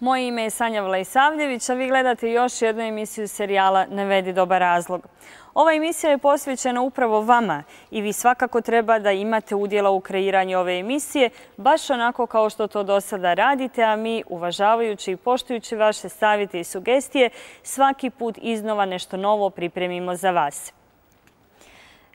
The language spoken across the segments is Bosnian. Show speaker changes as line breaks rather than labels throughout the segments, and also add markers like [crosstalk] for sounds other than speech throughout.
Moje ime je Sanja Vlajsavljević, a vi gledate još jednu emisiju serijala Navedi dobar razlog. Ova emisija je posvećena upravo vama i vi svakako treba da imate udjela u kreiranju ove emisije, baš onako kao što to do sada radite, a mi, uvažavajući i poštujući vaše savjete i sugestije, svaki put iznova nešto novo pripremimo za vas.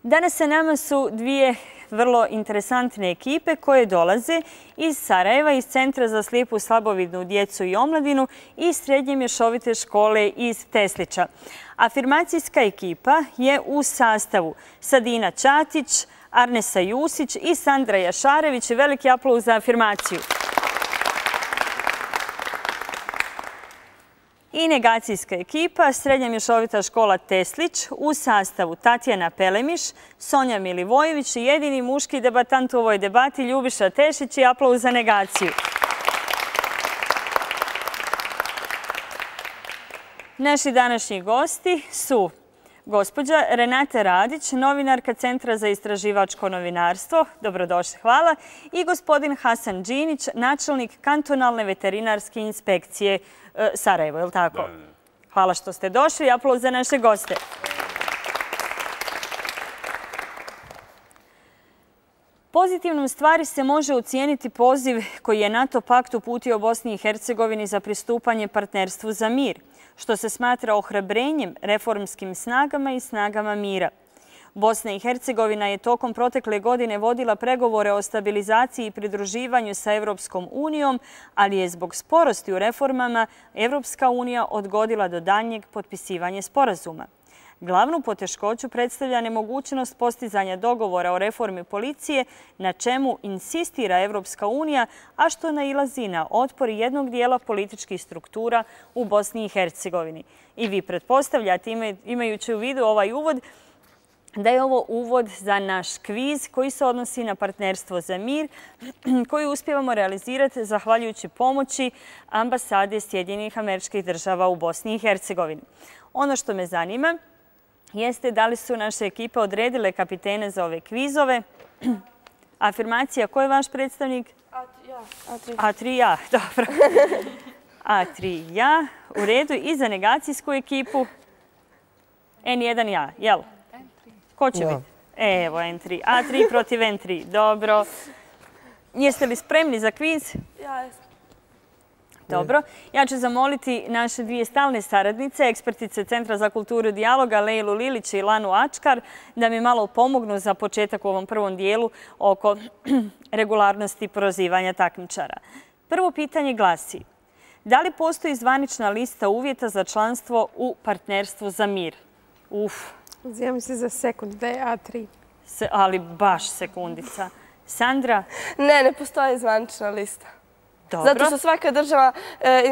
Danas se nama su dvije vrlo interesantne ekipe koje dolaze iz Sarajeva, iz Centra za slijepu slabovidnu djecu i omladinu i Srednje mješovite škole iz Teslića. Afirmacijska ekipa je u sastavu Sadina Ćatić, Arnesa Jusić i Sandra Jašarević. Veliki aplauz za afirmaciju. I negacijska ekipa, Srednja mješovita škola Teslić u sastavu Tatjana Pelemiš, Sonja Milivojević i jedini muški debatant u ovoj debati Ljubiša Tešić i aplauz za negaciju. Naši današnji gosti su gospođa Renate Radić, novinarka Centra za istraživačko novinarstvo. Dobrodošli, hvala. I gospodin Hasan Đinić, načelnik kantonalne veterinarske inspekcije e, Sarajevo, je li tako? Hvala što ste došli. Aplauz za naše goste. Pozitivnom stvari se može ucijeniti poziv koji je NATO pakt uputio Bosni i Hercegovini za pristupanje partnerstvu za mir – što se smatra ohrabrenjem reformskim snagama i snagama mira. Bosna i Hercegovina je tokom protekle godine vodila pregovore o stabilizaciji i pridruživanju sa Evropskom unijom, ali je zbog sporosti u reformama Evropska unija odgodila do daljnjeg potpisivanje sporazuma. Glavnu poteškoću predstavlja nemogućnost postizanja dogovora o reformi policije, na čemu insistira Evropska unija, a što nailazi na otpor jednog dijela političkih struktura u Bosni i Hercegovini. I vi pretpostavljate, imajući u vidu ovaj uvod, da je ovo uvod za naš kviz koji se odnosi na partnerstvo za mir, [clears throat] koji uspjevamo realizirati zahvaljujući pomoći ambasade Sjedinjenih američkih država u Bosni i Hercegovini. Ono što me zanima je jeste da li su naše ekipe odredile kapitene za ove kvizove. [clears throat] Afirmacija, ko je vaš predstavnik? A3 ja. A3 ja, [laughs] dobro. A3 ja, u redu. I za negacijsku ekipu? N1 ja, jel? N3. Ko će biti? Evo, N3. A3 protiv N3, dobro. Jeste li spremni za kviz?
Ja, jesam.
Dobro. Ja ću zamoliti naše dvije stalne saradnice, ekspertice Centra za kulturu dijaloga, Lejlu Lilić i Lanu Ačkar, da mi malo pomognu za početak u ovom prvom dijelu oko [clears throat] regularnosti prozivanja takmičara. Prvo pitanje glasi, da li postoji zvanična lista uvjeta za članstvo u partnerstvu za mir? Uf.
Zijem se za sekund, da je A3.
Ali baš sekundica. Sandra?
Ne, ne postoji zvanična lista. Zato što svaka država e,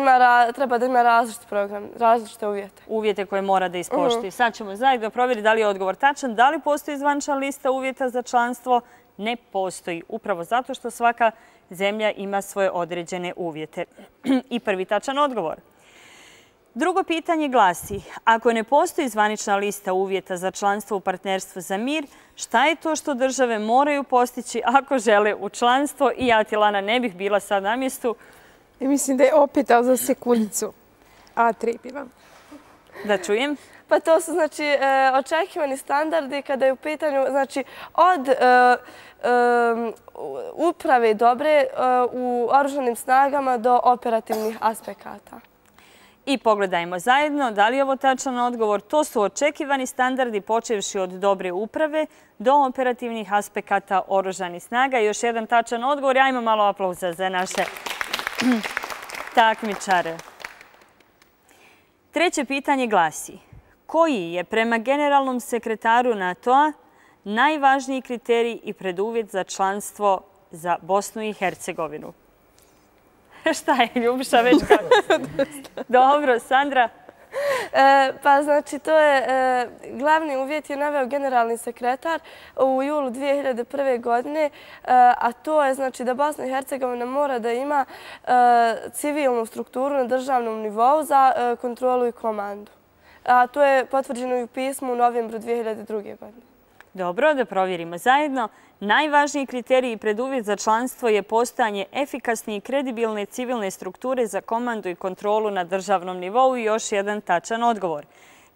treba da ima različit program, različite uvjete.
Uvjete koje mora da ispošti. Mhm. Sad ćemo zajedno provjeriti da li je odgovor tačan. Da li postoji zvančna lista uvjeta za članstvo? Ne postoji. Upravo zato što svaka zemlja ima svoje određene uvjete. [clears throat] I prvi tačan odgovor. Drugo pitanje glasi, ako ne postoji zvanična lista uvjeta za članstvo u partnerstvu za mir, šta je to što države moraju postići ako žele u članstvo? I ja, Tilana, ne bih bila sad na mjestu.
I mislim da je opet, ali za sekundicu. A3 bivam.
Da čujem.
Pa to su znači e, očekivani standardi kada je u pitanju znači od e, uprave dobre e, u oružanim snagama do operativnih aspekata.
I pogledajmo zajedno da li je ovo tačan odgovor. To su očekivani standardi počevši od dobre uprave do operativnih aspekata oružanih snaga. Još jedan tačan odgovor. Ja imam malo aplauza za naše [clears throat] takmičare. Treće pitanje glasi. Koji je prema generalnom sekretaru NATO-a najvažniji kriterij i preduvjet za članstvo za Bosnu i Hercegovinu? [laughs] Šta je Ljubiša već kako? [laughs] Dobro, Sandra?
E, pa znači to je e, glavni uvjet je naveo generalni sekretar u julu 2001. godine, e, a to je znači da Bosna i Hercegovina mora da ima civilnu strukturu na državnom nivou za kontrolu i komandu. a to je potvrđeno i u pismu u novembru 2002. godine.
Dobro, da provjerimo zajedno. Najvažniji kriterij i preduvjet za članstvo je postojanje efikasne i kredibilne civilne strukture za komandu i kontrolu na državnom nivou i još jedan tačan odgovor.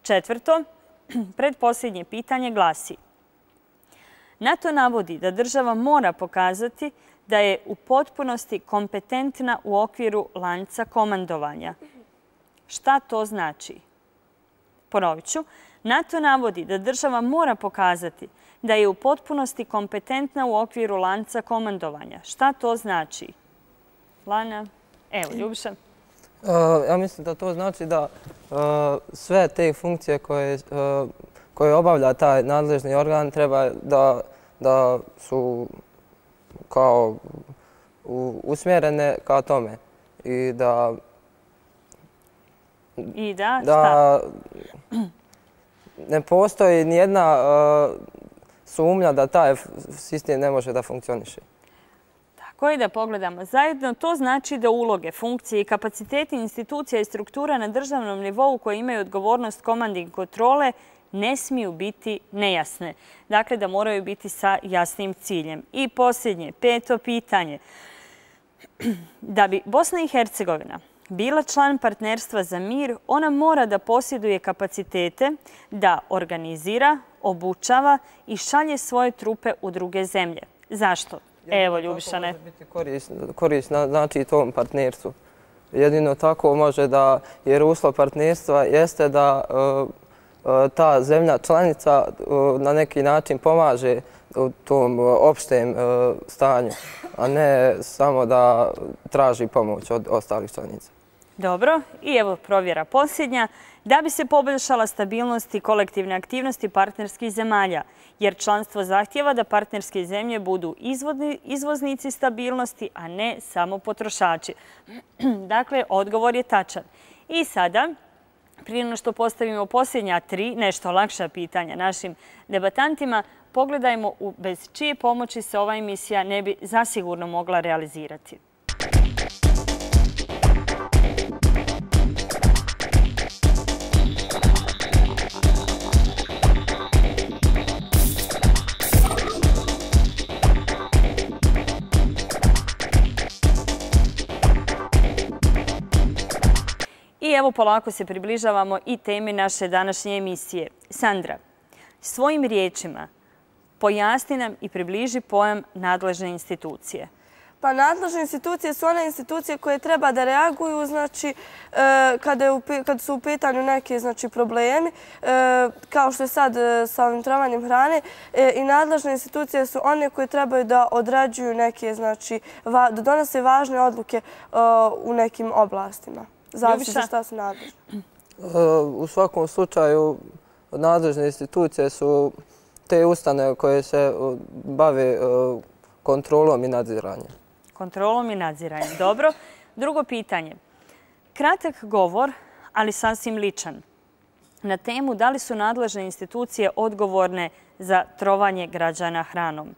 Četvrto, [clears throat] predposljednje pitanje glasi. NATO navodi da država mora pokazati da je u potpunosti kompetentna u okviru lanca komandovanja. Šta to znači? Ponovit ću. NATO navodi da država mora pokazati da je u potpunosti kompetentna u okviru lanca komandovanja. Šta to znači? Lana, evo, Ljubiša.
Uh, ja mislim da to znači da uh, sve te funkcije uh, koje obavlja taj nadležni organ treba da su kao usmjerene kao tome. I da...
I da, šta?
Ne postoji nijedna sumnja da taj sistem ne može da funkcioniše.
Tako je da pogledamo zajedno. To znači da uloge, funkcije i kapaciteti institucija i struktura na državnom nivou koje imaju odgovornost komanding kontrole ne smiju biti nejasne. Dakle, da moraju biti sa jasnim ciljem. I posljednje, peto pitanje. [clears throat] Da bi Bosna i Hercegovina bila član partnerstva za mir, ona mora da posjeduje kapacitete da organizira, obučava i šalje svoje trupe u druge zemlje. Zašto? Evo, Ljubišane.
Jedino tako može biti korisno, znači tom partnerstvu. Jedino tako može da, jer uslov partnerstva jeste da e, e, ta zemlja članica e, na neki način pomaže u tom opštem stanju, a ne samo da traži pomoć od ostalih članica.
Dobro, i evo provjera posljednja. Da bi se poboljšala stabilnost i kolektivne aktivnosti partnerskih zemalja, jer članstvo zahtjeva da partnerske zemlje budu izvoznici stabilnosti, a ne samo potrošači. [clears throat] Dakle, odgovor je tačan. I sada, prije što postavimo posljednja tri, nešto lakša pitanja našim debatantima, pogledajmo bez čije pomoći se ova emisija ne bi zasigurno mogla realizirati. I evo polako se približavamo i temi naše današnje emisije. Sandra, svojim riječima pojasni nam i približi pojam nadležne institucije.
Pa nadležne institucije su one institucije koje treba da reaguju znači, e, kada su u pitanju neke znači, problemi, e, kao što je sad e, sa ovim travanjem hrane. E, I nadležne institucije su one koje trebaju da odrađuju neke, znači, da donose važne odluke u nekim oblastima. Zavisi za šta su nadležni.
U svakom slučaju, nadležne institucije su te ustane koje se bave kontrolom i nadziranjem.
Kontrolom i nadziranjem. Dobro. Drugo pitanje. Kratak govor, ali sasvim ličan, na temu da li su nadležne institucije odgovorne za trovanje građana hranom.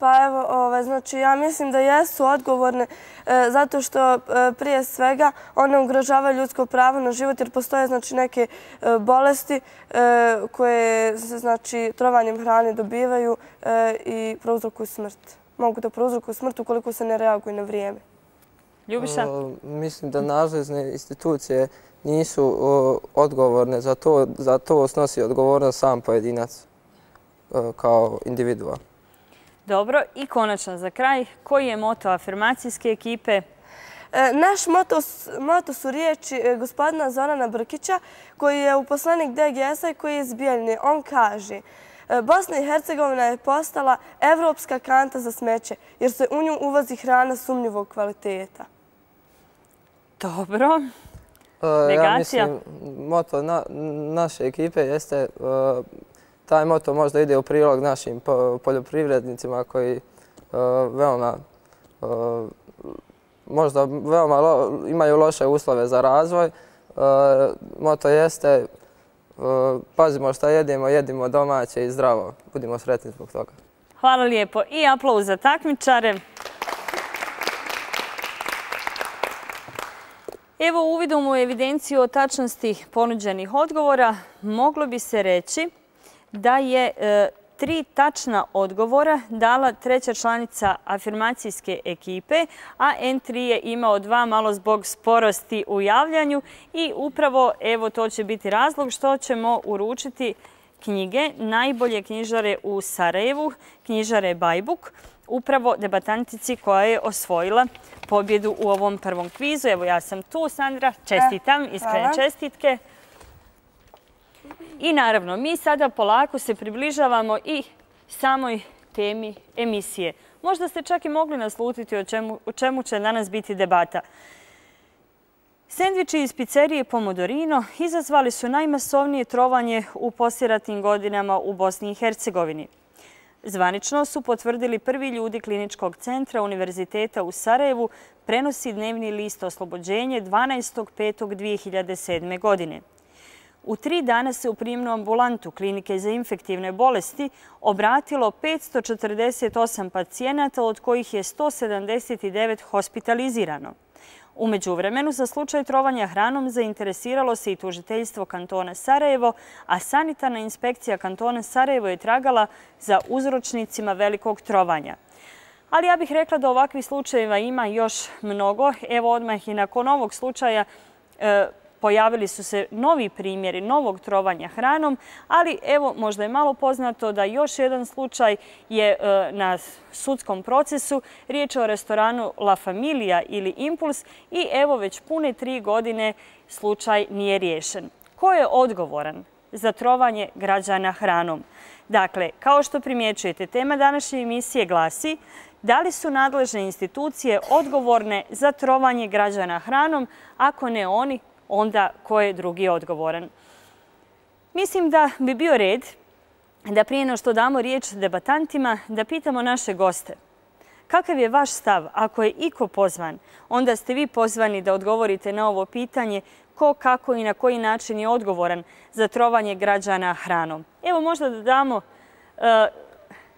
Pa evo, ovaj, znači ja mislim da jesu odgovorne e, zato što e, prije svega one ugrožavaju ljudsko pravo na život jer postoje znači neke e, bolesti e, koje se znači trovanjem hrane dobivaju e, i prouzrokuju smrt. Mogu da prouzrokuju smrt ukoliko se ne reaguju na vrijeme.
Ljubiša?
E, mislim da nadležne institucije nisu odgovorne za to, za to snosi odgovornost sam pojedinac kao individual.
Dobro, i konačno za kraj, koji je moto afirmacijske ekipe?
E, naš moto su riječi e, gospodina Zorana Brkića, koji je uposlenik DGS-a i koji je izbijeljni. On kaže, e, Bosna i Hercegovina je postala evropska kanta za smeće, jer se u nju uvozi hrana sumnjivog kvaliteta.
Dobro.
Negacija? Ja mislim, moto naše ekipe jeste taj moto možda ide u prilog našim poljoprivrednicima koji uh, veoma uh, možda veoma imaju loše uslove za razvoj. Uh, moto jeste pazimo šta jedimo, jedimo domaće i zdravo. Budimo sretni zbog toga.
Hvala lijepo i aplauz za takmičare. Evo uvidom u evidenciju o tačnosti ponuđenih odgovora moglo bi se reći da je e, tri tačna odgovora dala treća članica afirmacijske ekipe, a N3 je imao dva malo zbog sporosti u javljanju i upravo evo to će biti razlog što ćemo uručiti knjige najbolje knjižare u Sarajevu, knjižare Bajbuk, upravo debatantici koja je osvojila pobjedu u ovom prvom kvizu. Evo ja sam tu, Sandra, čestitam, iskrene čestitke. I naravno, mi sada polako se približavamo i samoj temi emisije. Možda ste čak i mogli naslutiti o čemu će danas biti debata. Sendviči iz pizzerije Pomodorino izazvali su najmasovnije trovanje u posjeratnim godinama u Bosni i Hercegovini. Zvanično su potvrdili prvi ljudi kliničkog centra Univerziteta u Sarajevu prenosi dnevni list oslobođenje 12.5.2007. godine. U tri dana se u primnu ambulantu klinike za infektivne bolesti obratilo 548 pacijenata, od kojih je 179 hospitalizirano. Umeđu vremenu za slučaj trovanja hranom zainteresiralo se i tužiteljstvo kantona Sarajevo, a sanitarna inspekcija kantona Sarajevo je tragala za uzročnicima velikog trovanja. Ali ja bih rekla da ovakvih slučajeva ima još mnogo. Evo odmah i nakon ovog slučaja e, pojavili su se novi primjeri novog trovanja hranom, ali evo možda je malo poznato da još jedan slučaj je e, na sudskom procesu. Riječ je o restoranu La Familia ili Impuls i evo već pune tri godine slučaj nije riješen. Ko je odgovoran za trovanje građana hranom? Dakle, kao što primjećujete, tema današnje emisije glasi da li su nadležne institucije odgovorne za trovanje građana hranom, ako ne oni, onda ko je drugi odgovoran. Mislim da bi bio red da prije no što damo riječ debatantima, da pitamo naše goste. Kakav je vaš stav? Ako je iko pozvan, onda ste vi pozvani da odgovorite na ovo pitanje ko, kako i na koji način je odgovoran za trovanje građana hranom. Evo možda da damo e,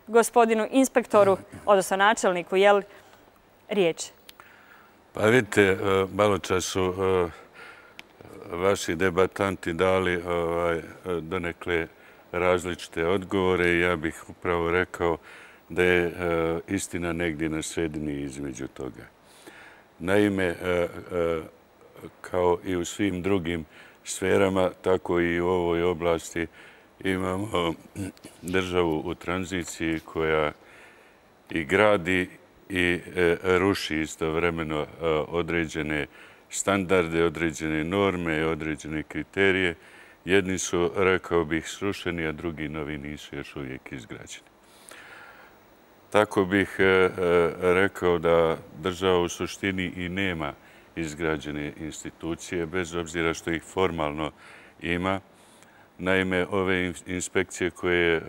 gospodinu inspektoru, odnosno načelniku, jel, riječ?
Pa vidite, e, malo čas su e, vaši debatanti dali ovaj, donekle različite odgovore i ja bih upravo rekao da je e, istina negdje na sredini između toga. Naime, e, e, kao i u svim drugim sferama, tako i u ovoj oblasti imamo [clears throat] državu u tranziciji koja i gradi i ruši istovremeno određene standarde, određene norme, i određene kriterije. Jedni su, rekao bih, srušeni, a drugi novi nisu još uvijek izgrađeni. Tako bih e, e, rekao da država u suštini i nema izgrađene institucije, bez obzira što ih formalno ima. Naime, ove inspekcije koje e,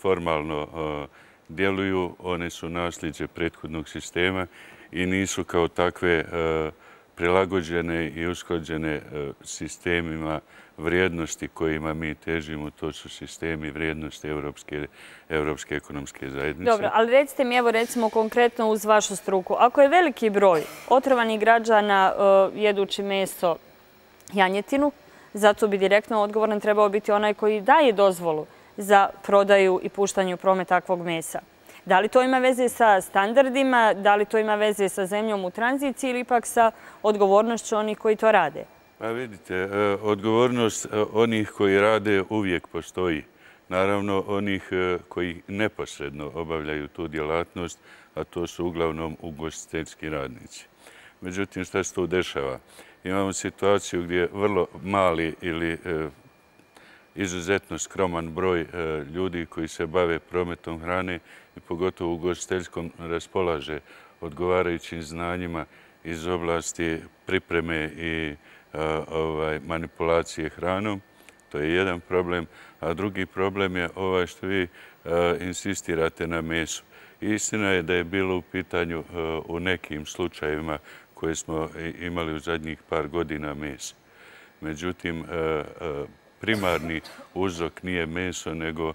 formalno djeluju, one su nasljeđe prethodnog sistema i nisu kao takve izgrađene prilagođene i uskođene e, sistemima vrijednosti kojima mi težimo. To su sistemi vrijednosti Evropske ekonomske zajednice.
Dobro, ali recite mi, evo recimo konkretno uz vašu struku, ako je veliki broj otrovanih građana e, jedući meso janjetinu, zato bi direktno odgovoran trebao biti onaj koji daje dozvolu za prodaju i puštanju promet takvog mesa. Da li to ima veze sa standardima, da li to ima veze sa zemljom u tranziciji ili ipak sa odgovornošću onih koji to rade?
Pa vidite, e, odgovornost e, onih koji rade uvijek postoji. Naravno, onih e, koji neposredno obavljaju tu djelatnost, a to su uglavnom ugostiteljski radnici. Međutim, šta se tu dešava? Imamo situaciju gdje vrlo mali ili izuzetno skroman broj ljudi koji se bave prometom hrane pogotovo u gostiteljskom raspolaže odgovarajućim znanjima iz oblasti pripreme i ovaj, manipulacije hranom. To je jedan problem. A drugi problem je ovaj što vi insistirate na mesu. Istina je da je bilo u pitanju u nekim slučajevima koje smo imali u zadnjih par godina mesa. Međutim, primarni uzrok nije meso, nego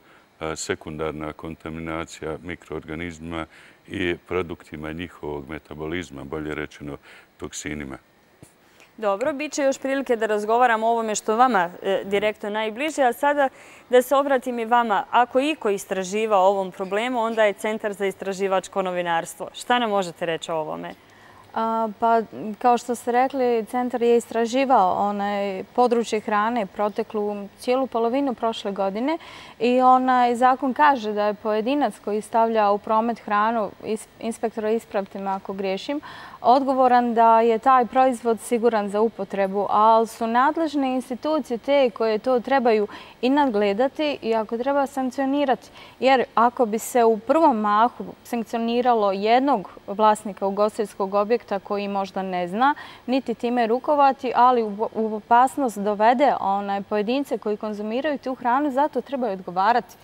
sekundarna kontaminacija mikroorganizma i produktima njihovog metabolizma, bolje rečeno toksinima.
Dobro, bit će još prilike da razgovaram o ovome što vama e, direktno najbliže, a sada da se obratim i vama. Ako iko istraživa o ovom problemu, onda je Centar za istraživačko novinarstvo. Šta nam možete reći o ovome?
Pa, kao što ste rekli, centar je istraživao onaj područje hrane proteklu cijelu polovinu prošle godine i onaj zakon kaže da je pojedinac koji stavlja u promet hranu, inspektora ispravite ako griješim, odgovoran da je taj proizvod siguran za upotrebu, ali su nadležne institucije te koje to trebaju i nadgledati i ako treba sankcionirati. Jer ako bi se u prvom mahu sankcioniralo jednog vlasnika ugostiteljskog objekta koji možda ne zna, niti time rukovati, ali u opasnost dovede pojedince koji konzumiraju tu hranu, zato trebaju odgovarati.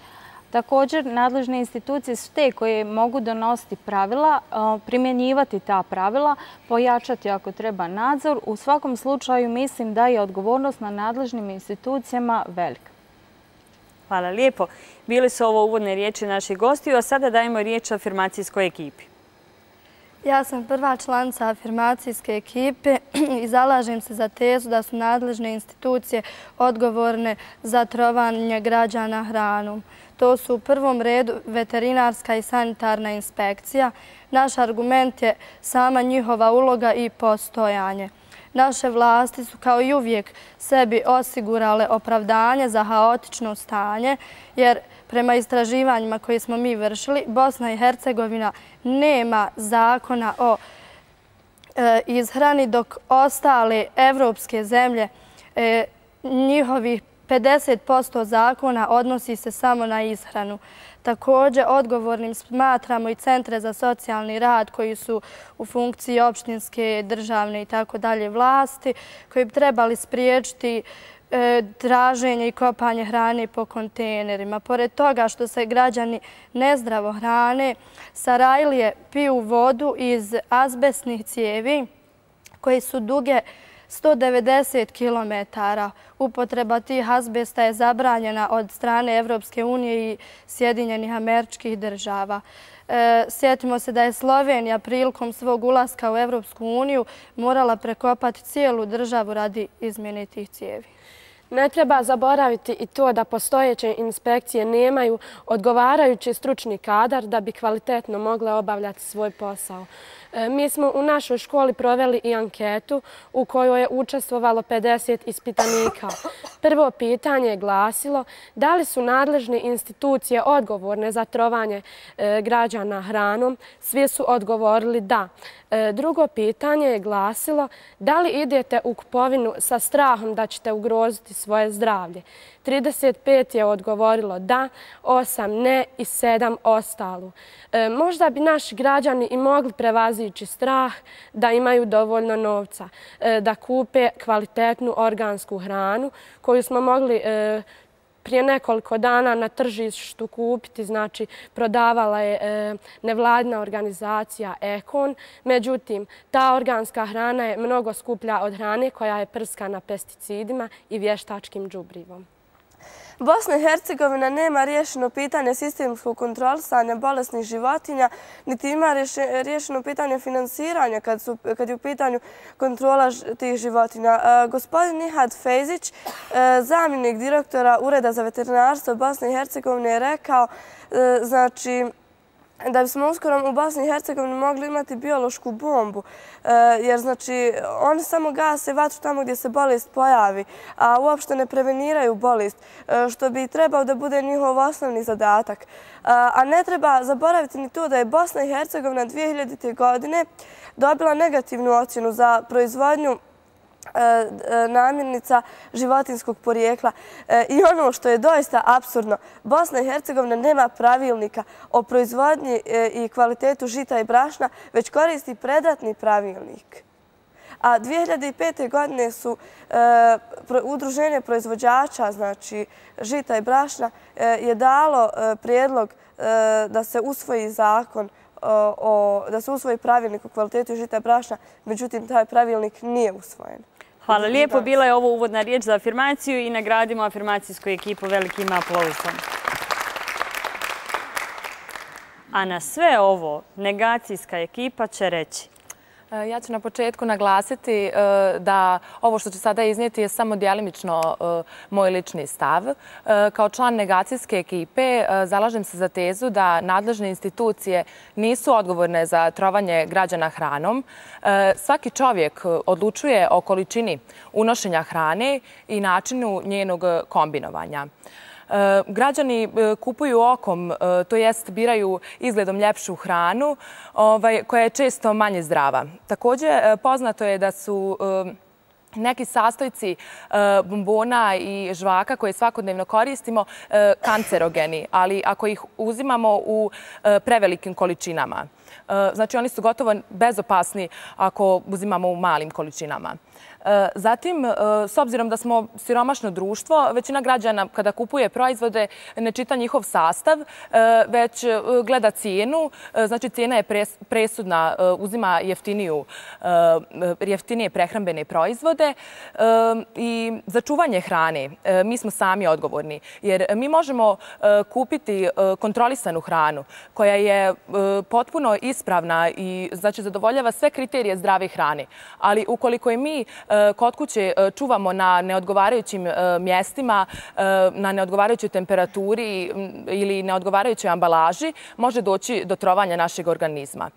Također, nadležne institucije su te koje mogu donositi pravila, e, primjenjivati ta pravila, pojačati ako treba nadzor. U svakom slučaju mislim da je odgovornost na nadležnim institucijama velika.
Hvala lijepo. Bili su ovo uvodne riječi naših gostiju, a sada dajemo riječ afirmacijskoj ekipi.
Ja sam prva članca afirmacijske ekipe [clears throat] i zalažem se za tezu da su nadležne institucije odgovorne za trovanje građana hranom. To su u prvom redu veterinarska i sanitarna inspekcija. Naš argument je sama njihova uloga i postojanje. Naše vlasti su kao i uvijek sebi osigurale opravdanje za haotično stanje, jer prema istraživanjima koje smo mi vršili, Bosna i Hercegovina nema zakona o e, izhrani, dok ostale evropske zemlje e, njihovih 50% zakona odnosi se samo na ishranu. Također, odgovornim smatramo i centre za socijalni rad koji su u funkciji opštinske, državne i tako dalje vlasti, koji bi trebali spriječiti e, traženje i kopanje hrane po kontejnerima. Pored toga što se građani nezdravo hrane, Sarajlije piju vodu iz azbestnih cijevi koji su duge 190 km. Upotreba tih azbesta je zabranjena od strane Evropske unije i Sjedinjenih američkih država. E, sjetimo se da je Slovenija prilikom svog ulaska u Evropsku uniju morala prekopati cijelu državu radi izmjene tih cijevi.
Ne treba zaboraviti i to da postojeće inspekcije nemaju odgovarajući stručni kadar da bi kvalitetno mogle obavljati svoj posao. E, mi smo u našoj školi proveli i anketu u kojoj je učestvovalo 50 ispitanika. Prvo pitanje je glasilo da li su nadležne institucije odgovorne za trovanje e, građana hranom. Svi su odgovorili da. E, drugo pitanje je glasilo da li idete u kupovinu sa strahom da ćete ugroziti svoje zdravlje. 35 je odgovorilo da, 8 ne i 7 ostalo. E, možda bi naši građani i mogli prevazići strah da imaju dovoljno novca, e, da kupe kvalitetnu organsku hranu koju smo mogli e, prije nekoliko dana na tržištu kupiti, znači prodavala je e, nevladna organizacija Ekon. Međutim, ta organska hrana je mnogo skuplja od hrane koja je prskana pesticidima i vještačkim džubrivom.
Bosna i Hercegovina nema rješeno pitanje sistemskog kontrolisanja bolesnih životinja, niti ima rješeno pitanje finansiranja kad je u pitanju kontrola tih životinja. E, gospodin Nihad Fejzić, e, zamjenik direktora Ureda za veterinarstvo Bosne i Hercegovine, je rekao e, znači, da bismo uskoro u Bosni i Hercegovini mogli imati biološku bombu. E, jer znači oni samo gase vatru tamo gdje se bolest pojavi, a uopšte ne preveniraju bolest, e, što bi trebao da bude njihov osnovni zadatak. E, a ne treba zaboraviti ni to da je Bosna i Hercegovina 2000. godine dobila negativnu ocjenu za proizvodnju E, e, namirnica životinskog porijekla. E, I ono što je doista absurdno, Bosna i Hercegovina nema pravilnika o proizvodnji i kvalitetu žita i brašna, već koristi predatni pravilnik. A 2005. godine su udruženje proizvođača znači žita i brašna je dalo prijedlog da se usvoji zakon da se usvoji pravilnik o kvalitetu žita i brašna, međutim taj pravilnik nije usvojen.
Hvala lijepo. Bila je ovo uvodna riječ za afirmaciju i nagradimo afirmacijsku ekipu velikim aplauzom. A na sve ovo negacijska ekipa će reći
E, ja ću na početku naglasiti e, da ovo što ću sada iznijeti je samo dijelimično e, moj lični stav. Kao član negacijske ekipe zalažem se za tezu da nadležne institucije nisu odgovorne za trovanje građana hranom. Svaki čovjek odlučuje o količini unošenja hrane i načinu njenog kombinovanja. E, građani e, kupuju okom, e, to jest biraju izgledom ljepšu hranu ovaj, koja je često manje zdrava. Također, poznato je da su neki sastojci bombona i žvaka koje svakodnevno koristimo kancerogeni, ali ako ih uzimamo u prevelikim količinama. Znači, oni su gotovo bezopasni ako uzimamo u malim količinama. E, zatim, s obzirom da smo siromašno društvo, većina građana kada kupuje proizvode ne čita njihov sastav, e, već e, gleda cijenu. E, znači, cijena je presudna, uzima jeftinije prehrambene proizvode. I za čuvanje hrane mi smo sami odgovorni, jer mi možemo kupiti kontrolisanu hranu koja je potpuno ispravna i znači zadovoljava sve kriterije zdrave hrane. Ali ukoliko je mi E, kod kuće e, čuvamo na neodgovarajućim e, mjestima, na neodgovarajućoj temperaturi ili neodgovarajućoj ambalaži, može doći do trovanja našeg organizma.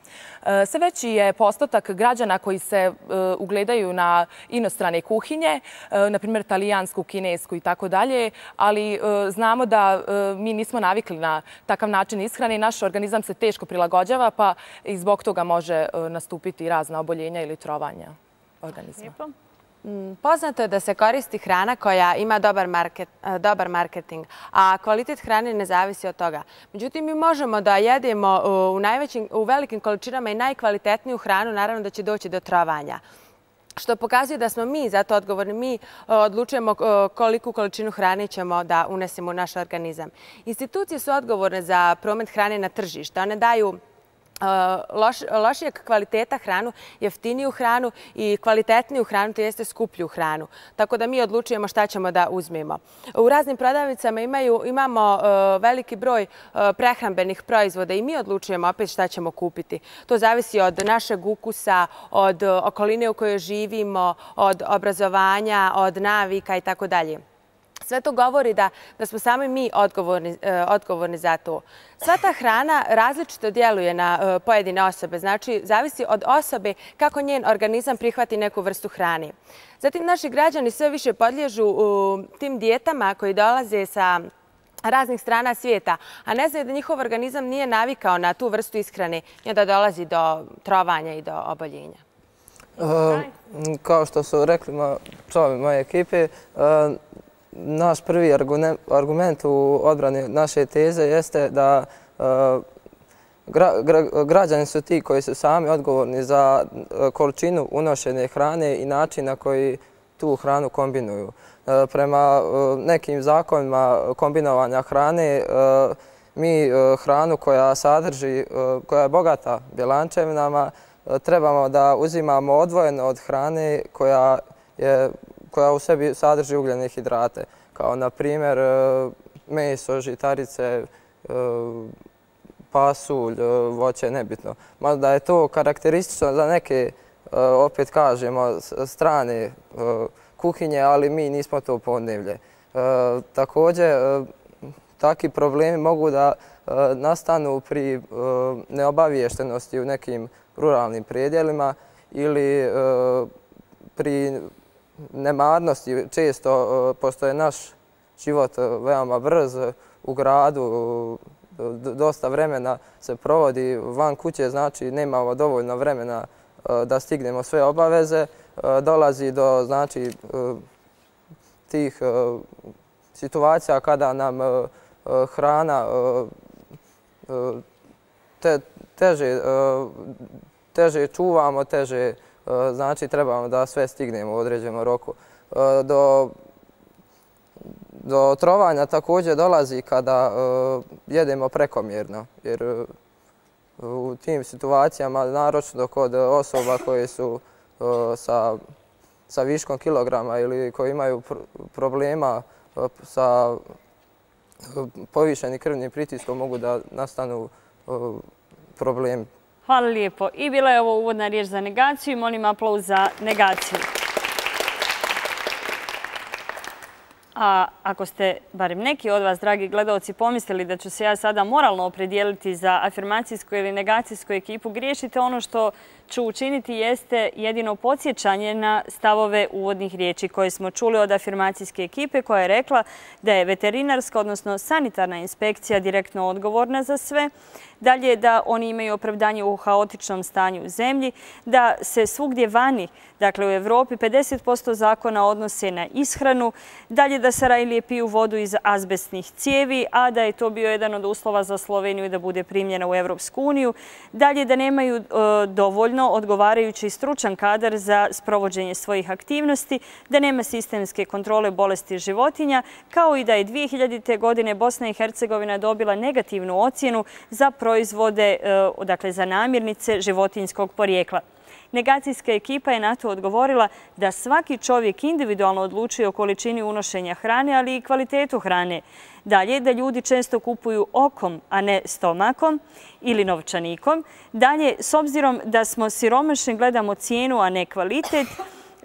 Sve veći je postotak građana koji se ugledaju na inostrane kuhinje, na primjer talijansku, kinesku i tako dalje, ali znamo da mi nismo navikli na takav način ishrane i naš organizam se teško prilagođava, pa i zbog toga može nastupiti razna oboljenja ili trovanja organizma. Lijepo.
Mm, poznato je da se koristi hrana koja ima dobar, market, e, dobar marketing, a kvalitet hrane ne zavisi od toga. Međutim, mi možemo da jedemo e, u, najvećim, u velikim količinama i najkvalitetniju hranu, naravno da će doći do trovanja. Što pokazuje da smo mi za to odgovorni. Mi e, odlučujemo koliku količinu hrane ćemo da unesemo u naš organizam. Institucije su odgovorne za promet hrane na tržište. One daju lošijeg kvaliteta hranu, jeftiniju hranu i kvalitetniju hranu, to jeste skuplju hranu. Tako da mi odlučujemo šta ćemo da uzmemo. U raznim prodavnicama imamo e, veliki broj e, prehrambenih proizvoda i mi odlučujemo opet šta ćemo kupiti. To zavisi od našeg ukusa, od okoline u kojoj živimo, od obrazovanja, od navika i tako dalje. Sve to govori da, da smo sami mi odgovorni, e, odgovorni za to. Sva ta hrana različito djeluje na e, pojedine osobe. Znači, zavisi od osobe kako njen organizam prihvati neku vrstu hrane. Zatim, naši građani sve više podlježu tim dijetama koji dolaze sa raznih strana svijeta, a ne znaju da njihov organizam nije navikao na tu vrstu ishrane i da dolazi do trovanja i do oboljenja.
E, kao što su rekli članovi moje ekipe, e, naš prvi argument u odbrani naše teze jeste da e, građani su ti koji su sami odgovorni za e, količinu unošene hrane i način na koji tu hranu kombinuju. E, prema nekim zakonima kombinovanja hrane, mi hranu koja sadrži, koja je bogata bjelančevinama, trebamo da uzimamo odvojeno od hrane koja je koja u sebi sadrži ugljene hidrate, kao na primjer e, meso, žitarice, e, pasulj, e, voće, nebitno. Možda je to karakteristično za neke, opet kažemo, strane kuhinje, ali mi nismo to podnevlje. Također, takvi problemi mogu da nastanu pri neobaviještenosti u nekim ruralnim predjelima ili pri nemarnosti. Često e, postoje naš život e, veoma brz e, u gradu, dosta vremena se provodi van kuće, znači nemamo dovoljno vremena da stignemo sve obaveze. Dolazi do znači, tih situacija kada nam hrana teže teže čuvamo, teže Eh, znači trebamo da sve stignemo u određenom roku. Eh, do do trovanja također dolazi kada eh, jedemo prekomjerno, jer u tim situacijama, naročno kod osoba koje su sa, sa viškom kilograma ili koji imaju problema sa povišenim krvnim pritiskom, mogu da nastanu problemi.
Hvala lijepo. I bila je ovo uvodna riječ za negaciju i molim aplauz za negaciju. A ako ste, barem neki od vas, dragi gledalci, pomislili da ću se ja sada moralno opredijeliti za afirmacijsku ili negacijsku ekipu, griješite ono što ću učiniti jeste jedino podsjećanje na stavove uvodnih riječi koje smo čuli od afirmacijske ekipe koja je rekla da je veterinarska, odnosno sanitarna inspekcija direktno odgovorna za sve, dalje da oni imaju opravdanje u haotičnom stanju u zemlji, da se svugdje vani, dakle u Evropi, 50% zakona odnose na ishranu, dalje da Sarajlije piju vodu iz azbestnih cijevi, a da je to bio jedan od uslova za Sloveniju da bude primljena u Evropsku uniju, dalje da nemaju e, dovoljno odgovarajući stručan kadar za sprovođenje svojih aktivnosti, da nema sistemske kontrole bolesti životinja, kao i da je 2000. godine Bosna i Hercegovina dobila negativnu ocjenu za proizvode, e, dakle za namirnice životinjskog porijekla. Negacijska ekipa je na to odgovorila da svaki čovjek individualno odlučuje o količini unošenja hrane, ali i kvalitetu hrane. Dalje, da ljudi često kupuju okom, a ne stomakom ili novčanikom. Dalje, s obzirom da smo siromašni, gledamo cijenu, a ne kvalitet.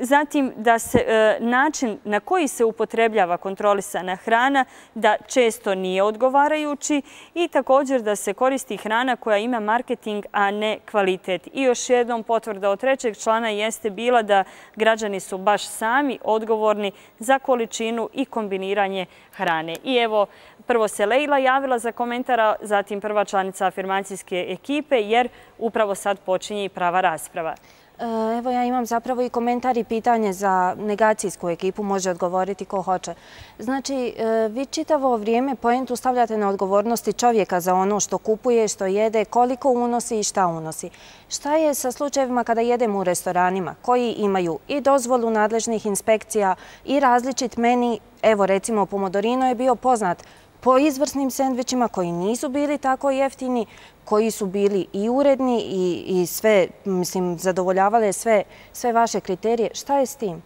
Zatim da se e, način na koji se upotrebljava kontrolisana hrana da često nije odgovarajući i također da se koristi hrana koja ima marketing, a ne kvalitet. I još jednom potvrda od trećeg člana jeste bila da građani su baš sami odgovorni za količinu i kombiniranje hrane. I evo, prvo se Leila javila za komentara, zatim prva članica afirmacijske ekipe, jer upravo sad počinje i prava rasprava.
E, evo ja imam zapravo i komentar i pitanje za negacijsku ekipu, može odgovoriti ko hoće. Znači, e, vi čitavo vrijeme pojentu stavljate na odgovornosti čovjeka za ono što kupuje, što jede, koliko unosi i šta unosi. Šta je sa slučajevima kada jedemo u restoranima koji imaju i dozvolu nadležnih inspekcija i različit meni, evo recimo Pomodorino je bio poznat po izvrsnim sendvičima koji nisu bili tako jeftini, koji su bili i uredni i sve, mislim, zadovoljavale sve vaše kriterije. Šta je s tim?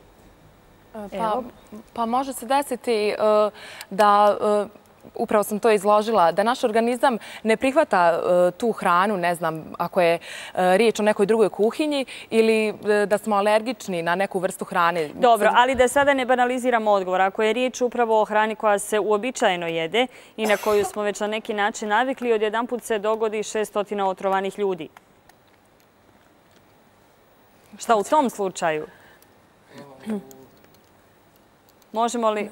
Pa, pa može se desiti e, da e, upravo sam to izložila, da naš organizam ne prihvata e, tu hranu, ne znam, ako je e, riječ o nekoj drugoj kuhinji ili e, da smo alergični na neku vrstu hrane.
Dobro, ali da sada ne banaliziramo odgovor. Ako je riječ upravo o hrani koja se uobičajeno jede i na koju smo već na neki način navikli, od jedan put se dogodi 600 otrovanih ljudi. Šta u tom slučaju? Možemo li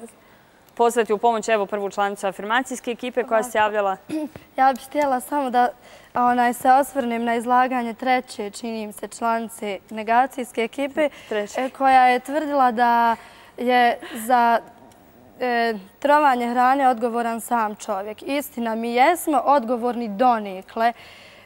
pozvati u pomoć evo prvu članicu afirmacijske ekipe koja se javljala? [clears throat]
Ja bih htjela samo da se osvrnem na izlaganje treće, činim se, članice negacijske ekipe e, koja je tvrdila da je za e, trovanje hrane odgovoran sam čovjek. Istina, mi jesmo odgovorni donikle.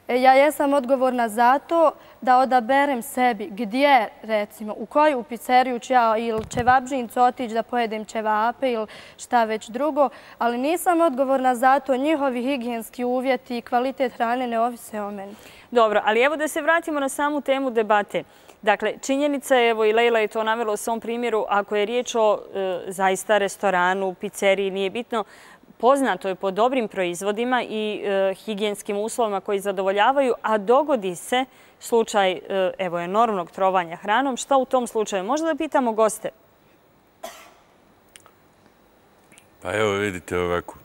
E, ja jesam odgovorna za to da odaberem sebi gdje, recimo, u koju pizzeriju ću ja ili čevapžincu otići da pojedem čevape ili šta već drugo, ali nisam odgovorna za to, njihovi higijenski uvjeti i kvalitet hrane ne ovise o meni.
Dobro, ali evo da se vratimo na samu temu debate. Dakle, činjenica je, evo i Lejla je to navjela u svom primjeru, ako je riječ o e, zaista restoranu, pizzeriji, nije bitno, poznato je po dobrim proizvodima i e, higijenskim uslovima koji zadovoljavaju, a dogodi se slučaj e, enormnog trovanja hranom. Šta u tom slučaju? Možda da pitamo goste?
Pa evo vidite ovako.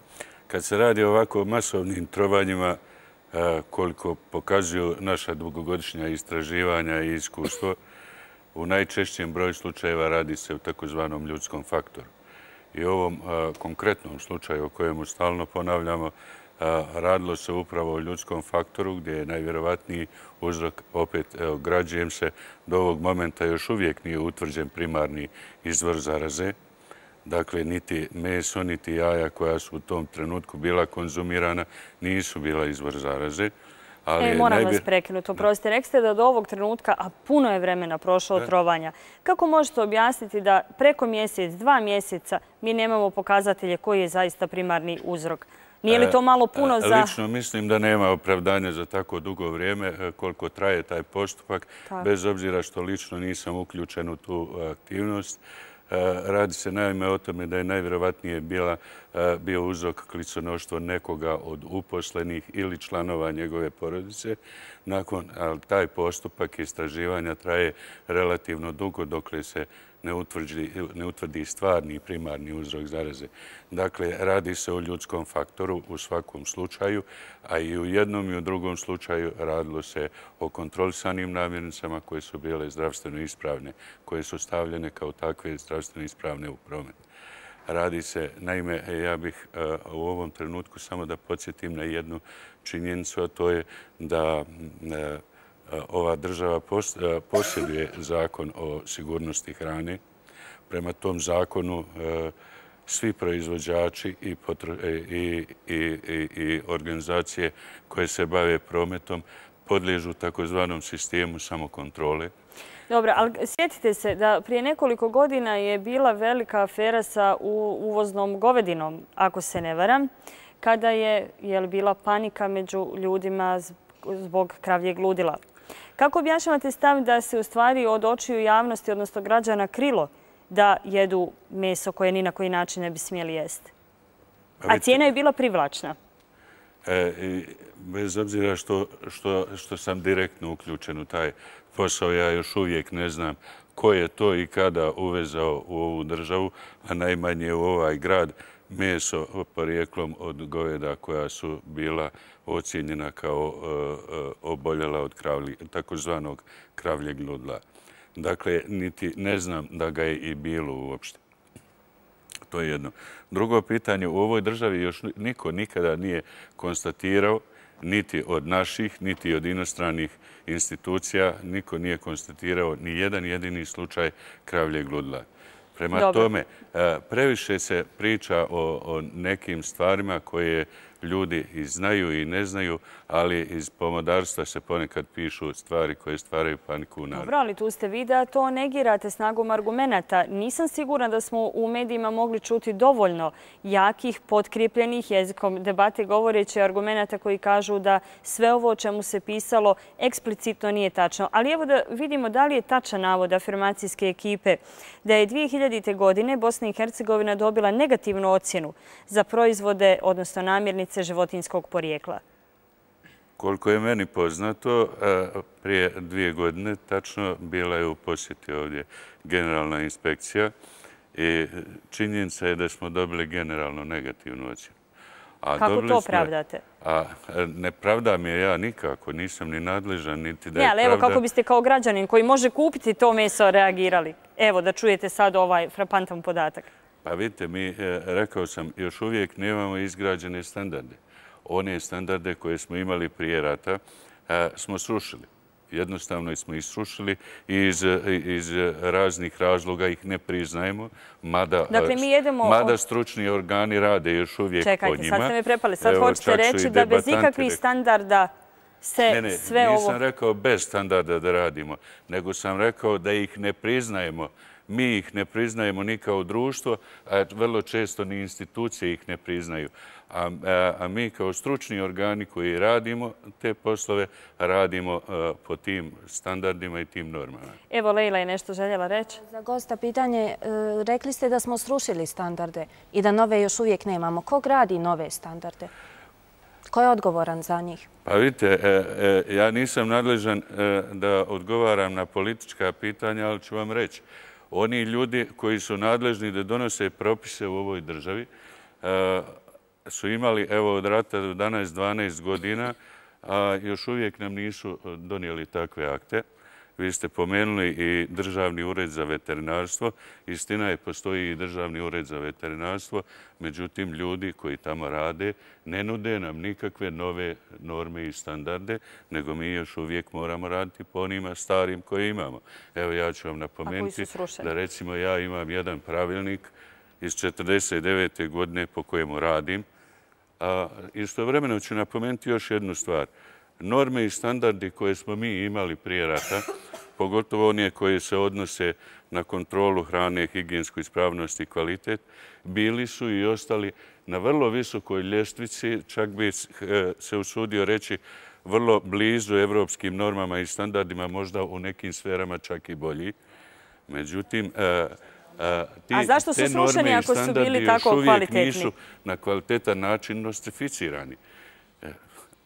Kad se radi ovako o masovnim trovanjima, e, koliko pokazuju naša dugogodišnja istraživanja i iskustvo, u najčešćem broju slučajeva radi se o takozvanom ljudskom faktoru. I ovom konkretnom slučaju o kojemu stalno ponavljamo, radilo se upravo o ljudskom faktoru gdje je najvjerovatniji uzrok, opet građujem se, do ovog momenta još uvijek nije utvrđen primarni izvor zaraze. Dakle, niti meso, niti jaja koja su u tom trenutku bila konzumirana nisu bila izvor zaraze.
E, moram vas prekinuti. Oprostite, rekli ste da do ovog trenutka, a puno je vremena prošlo od trovanja, kako možete objasniti da preko mjesec, dva mjeseca mi nemamo pokazatelje koji je zaista primarni uzrok? Nije li to e, malo puno e, za...
Lično mislim da nema opravdanja za tako dugo vrijeme e, koliko traje taj postupak, bez obzira što lično nisam uključen u tu aktivnost. E, radi se naime o tome da je najvjerovatnije e, bio uzrok kliconoštvo nekoga od uposlenih ili članova njegove porodice. Nakon taj postupak istraživanja traje relativno dugo dok li se ne utvrdi stvarni primarni uzrok zaraze. Dakle, radi se o ljudskom faktoru u svakom slučaju, a i u jednom i u drugom slučaju radilo se o kontrolisanim namirnicama koje su bile zdravstveno ispravne, koje su stavljene kao takve zdravstveno ispravne u promet. Radi se, naime, e, ja bih e, u ovom trenutku samo da podsjetim na jednu činjenicu, a to je da e, ova država e, posjeduje zakon o sigurnosti hrane. Prema tom zakonu e, svi proizvođači e, i organizacije koje se bave prometom podliježu takozvanom sistemu samokontrole.
Dobro, ali sjetite se da prije nekoliko godina je bila velika afera sa uvoznom govedinom, ako se ne varam, kada je bila panika među ljudima zbog kravljeg ludila. Kako objašnjavate stav da se u stvari od očiju javnosti, odnosno građana, krilo da jedu meso koje ni na koji način ne bi smjeli jesti? A cijena je bila privlačna.
E, bez obzira što sam direktno uključen u taj posao, ja još uvijek ne znam ko je to i kada uvezao u ovu državu, a najmanje u ovaj grad, meso porijeklom od goveda koja su bila ocijenjena kao e, e, oboljela od takozvanog kravljeg ludla. Dakle, niti ne znam da ga je i bilo uopšte. To je jedno. Drugo pitanje, u ovoj državi još niko nikada nije konstatirao, niti od naših, niti od inostranih institucija, niko nije konstatirao ni jedan jedini slučaj kravljeg ludla. Prema tome, e, previše se priča o nekim stvarima koje ljudi i znaju i ne znaju, ali iz pomodarstva se ponekad pišu stvari koje stvaraju paniku u narodu.
Dobro, ali tu ste vi da to negirate snagom argumenta. Nisam sigurna da smo u medijima mogli čuti dovoljno jakih, potkrijepljenih jezikom debate govoreći argumenta koji kažu da sve ovo o čemu se pisalo eksplicitno nije tačno. Ali evo da vidimo da li je tačan navod afirmacijske ekipe da je 2000. godine Bosna i Hercegovina dobila negativnu ocjenu za proizvode, odnosno namirnice jedinice životinskog porijekla?
Koliko je meni poznato, prije dvije godine tačno bila je u posjeti ovdje generalna inspekcija i činjenica je da smo dobili generalno negativnu ocjenu.
Kako to pravdate?
Ne pravdam je ja nikako, nisam ni nadležan, niti da je
pravda... Ne, ali evo kako biste kao građanin koji može kupiti to meso reagirali? Evo da čujete sad ovaj frapantan podatak.
Pa vidite, mi, e, rekao sam, još uvijek nemamo izgrađene standarde. One standarde koje smo imali prije rata e, smo srušili. Jednostavno smo ih srušili i iz raznih razloga ih ne priznajemo, mada dakle, stručni organi rade još uvijek po njima.
Čekajte, sad ste me prepali. Sad hoćete reći da bez ikakvih standarda se sve ovo...
Ne, nisam rekao bez standarda da radimo, nego sam rekao da ih ne priznajemo mi ih ne priznajemo ni kao društvo, a vrlo često ni institucije ih ne priznaju. A mi kao stručni organi koji radimo te poslove, radimo po tim standardima i tim normama.
Evo, Lejla je nešto željela reći.
Za gosta pitanje, e, rekli ste da smo srušili standarde i da nove još uvijek nemamo. Ko gradi nove standarde? Ko je odgovoran za njih?
Pa vidite, e, e, ja nisam nadležan da odgovaram na politička pitanja, ali ću vam reći oni ljudi koji su nadležni da donose propise u ovoj državi eh, su imali evo od rata do danas 12 godina, a još uvijek nam nisu eh, donijeli takve akte. Vi ste pomenuli i Državni ured za veterinarstvo. Istina je, postoji i Državni ured za veterinarstvo. Međutim, ljudi koji tamo rade ne nude nam nikakve nove norme i standarde, nego mi još uvijek moramo raditi po onima starim koje imamo. Evo, ja ću vam napomenuti da recimo ja imam jedan pravilnik iz 49. godine po kojemu radim. Istovremeno ću napomenuti još jednu stvar norme i standardi koje smo mi imali prije rata, pogotovo one koje se odnose na kontrolu hrane, higijensku ispravnost i kvalitet, bili su i ostali na vrlo visokoj ljestvici, čak bi eh, se usudio reći vrlo blizu evropskim normama i standardima, možda u nekim sferama čak i bolji. Međutim, eh,
A zašto su ako su bili tako kvalitetni?
Još uvijek nisu na kvalitetan način nostrificirani.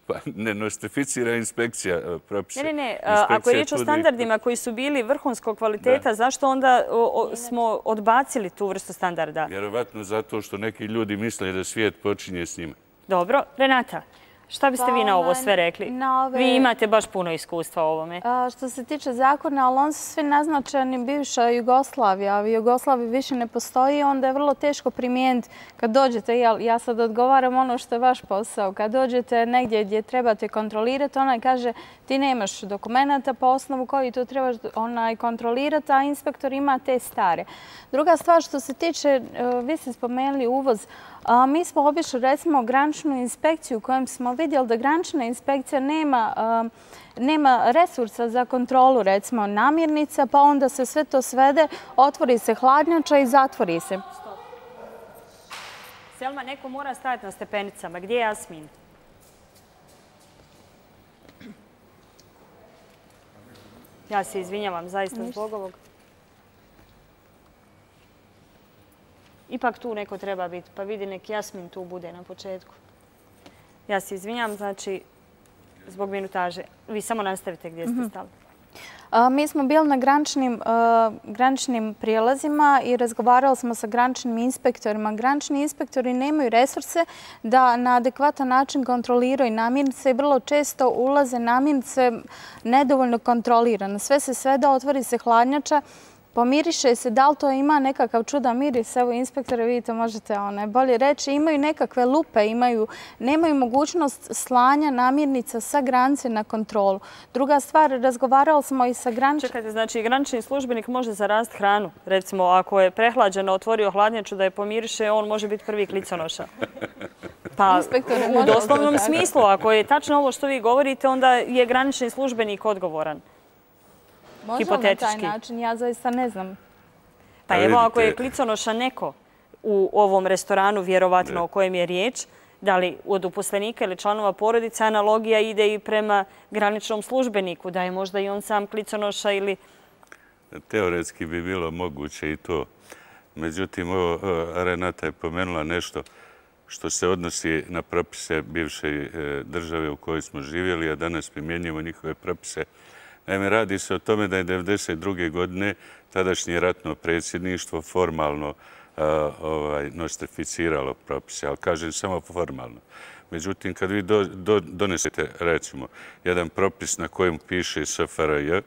Pa ne nostrificira inspekcija e, propise.
Ne, ne, ne. Ako je riječ o standardima koji su bili vrhunskog kvaliteta, zašto onda smo odbacili tu vrstu standarda?
Vjerovatno zato što neki ljudi misle da svijet počinje s njima.
Dobro. Renata, Šta biste vi na ovo sve rekli? Vi imate baš puno iskustva u ovome.
Što se tiče zakona, ali on su svi naznačeni bivša Jugoslavija, a Jugoslavija više ne postoji, onda je vrlo teško primijeniti kad dođete, ja sad odgovaram ono što je vaš posao, kad dođete negdje gdje trebate kontrolirati, onaj kaže ti nemaš dokumenta po osnovu koji to trebaš kontrolirati, a inspektor ima te stare. Druga stvar što se tiče, e, vi ste spomenuli uvoz, Mi smo obišli recimo graničnu inspekciju u kojem smo vidjeli da granična inspekcija nema um, nema resursa za kontrolu recimo namirnica, pa onda se sve to svede, otvori se hladnjača i zatvori se.
Selma, neko mora staviti na stepenicama. Gdje je Jasmin? Ja se izvinjavam zaista zbog ovog. Ipak tu neko treba biti. Pa vidi nek Jasmin tu bude na početku. Ja se izvinjam, znači, zbog minutaže. Vi samo nastavite gdje ste mhm. stali.
Mi smo bili na graničnim prijelazima i razgovarali smo sa graničnim inspektorima. Granični inspektori nemaju resurse da na adekvatan način kontroliraju namirnice i vrlo često ulaze namirnice nedovoljno kontrolirane. Sve se sve da otvori se hladnjača pomiriše se, da li to ima nekakav čudan miris, evo inspektore vidite, možete bolje reći, imaju nekakve lupe, nemaju mogućnost slanja namirnica sa granice na kontrolu. Druga stvar, razgovarali smo i sa graničnim...
Čekajte, znači granični službenik može zaraziti hranu. Recimo, ako je prehlađeno, otvorio hladnjaču da je pomiriše, on može biti prvi kliconoša. [laughs] Pa, u doslovnom smislu, ako je tačno ovo što vi govorite, onda je granični službenik odgovoran.
Može li na taj način? Ja zaista ne znam.
Pa evo, ako je kliconoša neko u ovom restoranu, vjerovatno o kojem je riječ, da li od uposlenika ili članova porodice, analogija ide i prema graničnom službeniku, da je možda i on sam kliconoša ili...
Teoretski bi bilo moguće i to. Međutim, Renata je pomenula nešto što se odnosi na propise bivše e, države u kojoj smo živjeli, a danas primjenjujemo njihove propise. Naime, radi se o tome da je 1992. godine tadašnje ratno predsjedništvo formalno ovaj, nostrificiralo propise, ali kažem samo formalno. Međutim, kad vi donesete, recimo, jedan propis na kojem piše SFRJ,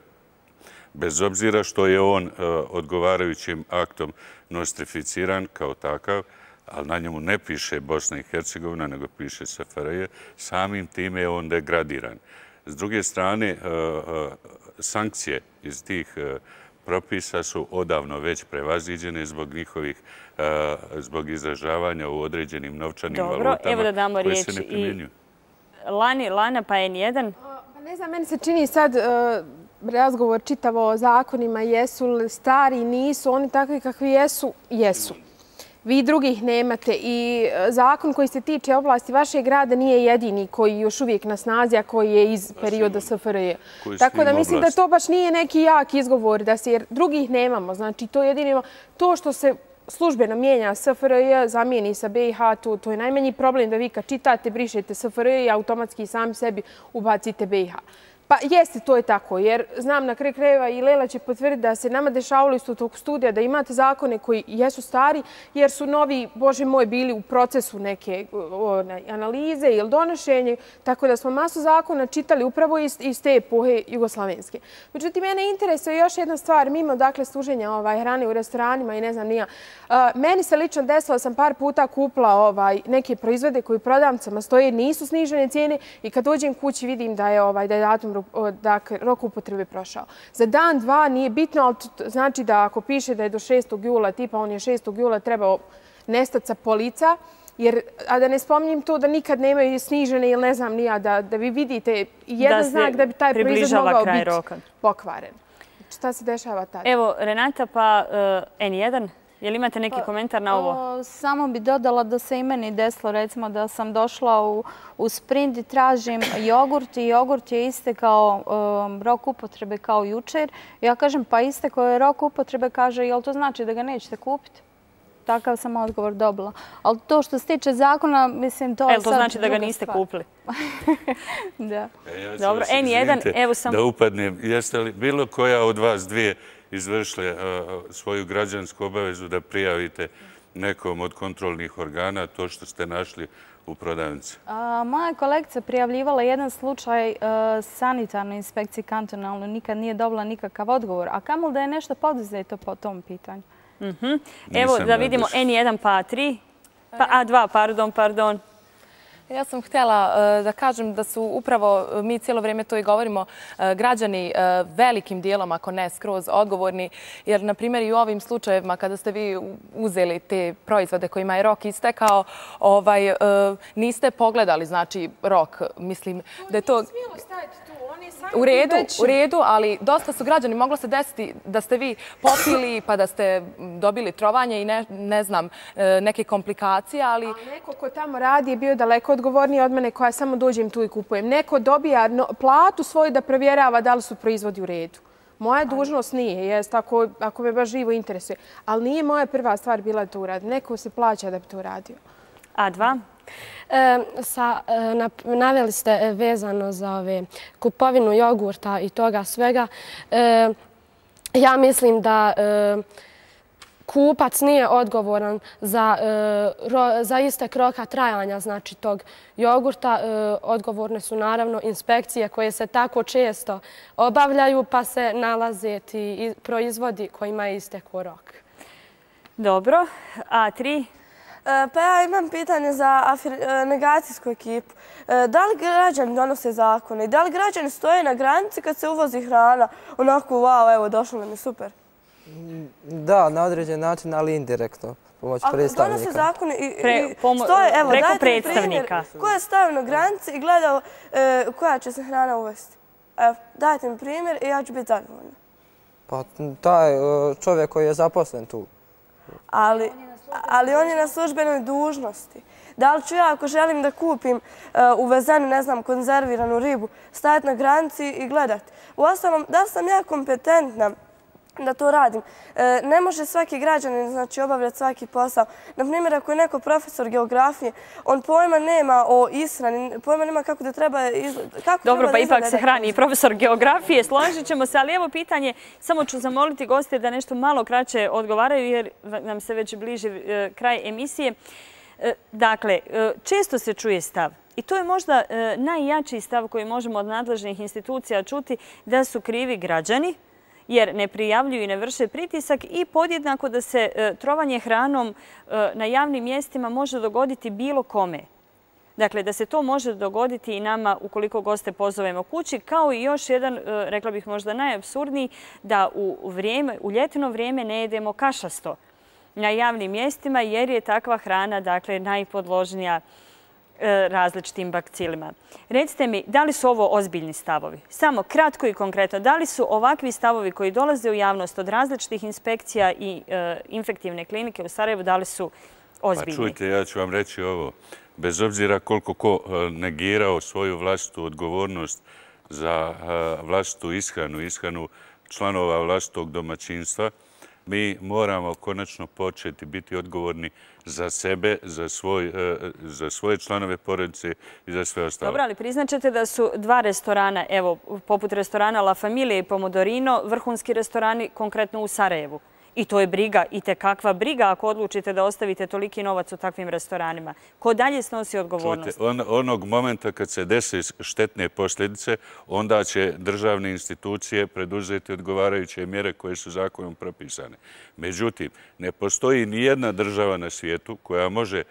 bez obzira što je on odgovarajućim aktom nostrificiran kao takav, ali na njemu ne piše Bosna i Hercegovina, nego piše SFRJ, samim time je on degradiran. S druge strane, e, e, sankcije iz tih e, propisa su odavno već prevaziđene zbog njihovih, zbog izražavanja u određenim novčanim valutama koje se ne primjenjuju.
Lani, Lana, pa je nijedan?
Pa ne znam, meni se čini sad razgovor čitavo o zakonima, jesu li stari, nisu, oni takvi kakvi jesu, jesu vi drugih nemate i e, zakon koji se tiče oblasti vašeg grada nije jedini koji još uvijek na snazi, a koji je iz perioda SFRJ. Tako da mislim da to baš nije neki jak izgovor, da se, jer drugih nemamo. Znači, to jedino, to što se službeno mijenja SFRJ, zamijeni sa BiH, to, to je najmanji problem da vi kad čitate, brišete SFRJ i automatski sami sebi ubacite BiH. Pa jeste, to je tako, jer znam na kraj krajeva i Lela će potvrditi da se nama dešavalo isto tog studija da imate zakone koji jesu stari, jer su novi, bože moj, bili u procesu neke analize ili donošenje, tako da smo masu zakona čitali upravo iz iz te epohe jugoslavenske. Međutim, mene interesuje još jedna stvar, mimo dakle služenja ovaj, hrane u restoranima i ne znam nija. Meni se lično desilo sam par puta kupla ovaj, neke proizvode koji prodavcama stoje, nisu snižene cijene i kad dođem kući vidim da je, ovaj, da je datum dakle, rok upotrebe prošao. Za dan, dva nije bitno, ali znači da ako piše da je do 6. jula, tipa on je 6. jula trebao nestati sa polica, jer, a da ne spomnim to da nikad nemaju snižene ili ne znam nija, da, da vi vidite jedan znak da bi taj proizvod mogao biti pokvaren. Šta se dešava tada?
Evo, Renata, pa uh, N1, Je li imate neki pa, komentar na ovo?
Samo bi dodala da se i meni desilo, recimo da sam došla u sprint i tražim jogurt i jogurt je iste kao um, rok upotrebe kao jučer. Ja kažem pa iste koje je rok upotrebe, kaže jel to znači da ga nećete kupiti? Takav sam odgovor dobila. Ali to što se tiče zakona, mislim, to je sad
to znači da ga niste kupili? [laughs]
Da.
E, Dobro, N1, evo sam... Da upadnem, jeste li bilo koja od vas dvije izvršile svoju građansku obavezu da prijavite nekom od kontrolnih organa to što ste našli u prodavnici?
Moja kolekcija prijavljivala jedan slučaj sanitarnoj inspekciji kantonalno. Nikad nije dobila nikakav odgovor. A kamo da je nešto poduzeto po tom pitanju?
Mhm. Evo da vidimo N1 pa 3. Pa A2, pardon, pardon.
Ja sam htjela e, da kažem da su upravo, e, mi cijelo vrijeme to i govorimo, e, građani velikim dijelom, ako ne skroz, odgovorni. Jer, na primjer, i u ovim slučajevima, kada ste vi uzeli te proizvode kojima je rok istekao, ovaj, niste pogledali, znači, rok. Mislim da je to... U redu, u redu, ali dosta su građani. Moglo se desiti da ste vi popili pa da ste dobili trovanje i ne znam, e, neke komplikacije, ali...
Neko ko tamo radi je bio daleko odgovorniji od mene koja samo dođem tu i kupujem. Neko dobija platu svoju da provjerava da li su proizvodi u redu. Moja dužnost nije, jest, ako, ako me baš živo interesuje. Ali nije moja prva stvar bila da to uradi. Neko se plaća da bi to uradio.
A dva?
Sa, e, naveli ste e, vezano za ove kupovinu jogurta i toga svega. Ja mislim da e, kupac nije odgovoran za, za istek roka trajanja znači, tog jogurta. Odgovorne su naravno inspekcije koje se tako često obavljaju pa se nalaze ti proizvodi kojima je istekao rok.
Dobro. A tri?
Pa ja imam pitanje za e, negacijsku ekipu. E, da li građani donose zakone i da li građani stoje na granici kad se uvozi hrana? Onako, wow, evo, došlo nam je super.
Da, na određen način, ali indirektno. Pomoć predstavnika.
Donose zakone i stoje, evo, dajte mi primjer. Ko je stavio na granici i gledao koja će se hrana uvesti? Evo, dajte mi primjer i ja ću biti zadovoljna.
Pa, taj čovjek koji je zaposlen tu.
Ali ali on je na službenoj dužnosti. Da li ću ja, ako želim da kupim uh, uvezenu, ne znam, konzerviranu ribu, stajati na granici i gledati? U ostalom, da sam ja kompetentna da to radim. E, ne može svaki građanin znači, obavljati svaki posao. Naprimjer, ako je neko profesor geografije, on pojma nema o ishrani, pojma nema kako da treba izgledati.
Dobro, pa ipak se hrani i profesor geografije. Složit ćemo se, ali evo pitanje, samo ću zamoliti goste da nešto malo kraće odgovaraju, jer nam se već bliže e, kraj emisije. E, dakle, često se čuje stav I to je možda najjačiji stav koji možemo od nadležnih institucija čuti da su krivi građani, jer ne prijavljuju i ne vrše pritisak i podjednako da se e, trovanje hranom e, na javnim mjestima može dogoditi bilo kome. Dakle, da se to može dogoditi i nama ukoliko goste pozovemo kući, kao i još jedan, e, rekla bih možda najabsurdniji, da u, vrijeme, u ljetno vrijeme ne jedemo kašasto na javnim mjestima, jer je takva hrana dakle, najpodložnija E, različitim bakcilima. Recite mi, da li su ovo ozbiljni stavovi? Samo kratko i konkretno, da li su ovakvi stavovi koji dolaze u javnost od različitih inspekcija i e, infektivne klinike u Sarajevu, da li su ozbiljni?
Pa čujte, ja ću vam reći ovo. Bez obzira koliko ko e, negirao svoju vlastitu odgovornost za e, vlastitu ishranu, ishranu članova vlastitog domaćinstva, mi moramo konačno početi biti odgovorni za sebe, za, svoj, e, za svoje članove porodice i za sve ostalo.
Dobro, ali priznaćete da su dva restorana, evo, poput restorana La Familia i Pomodorino, vrhunski restorani konkretno u Sarajevu. I to je briga, i te kakva briga ako odlučite da ostavite toliki novac u takvim restoranima. Ko dalje snosi odgovornost?
Čujte, onog momenta kad se desi štetne posljedice, onda će državne institucije preduzeti odgovarajuće mjere koje su zakonom propisane. Međutim, ne postoji ni jedna država na svijetu koja može e,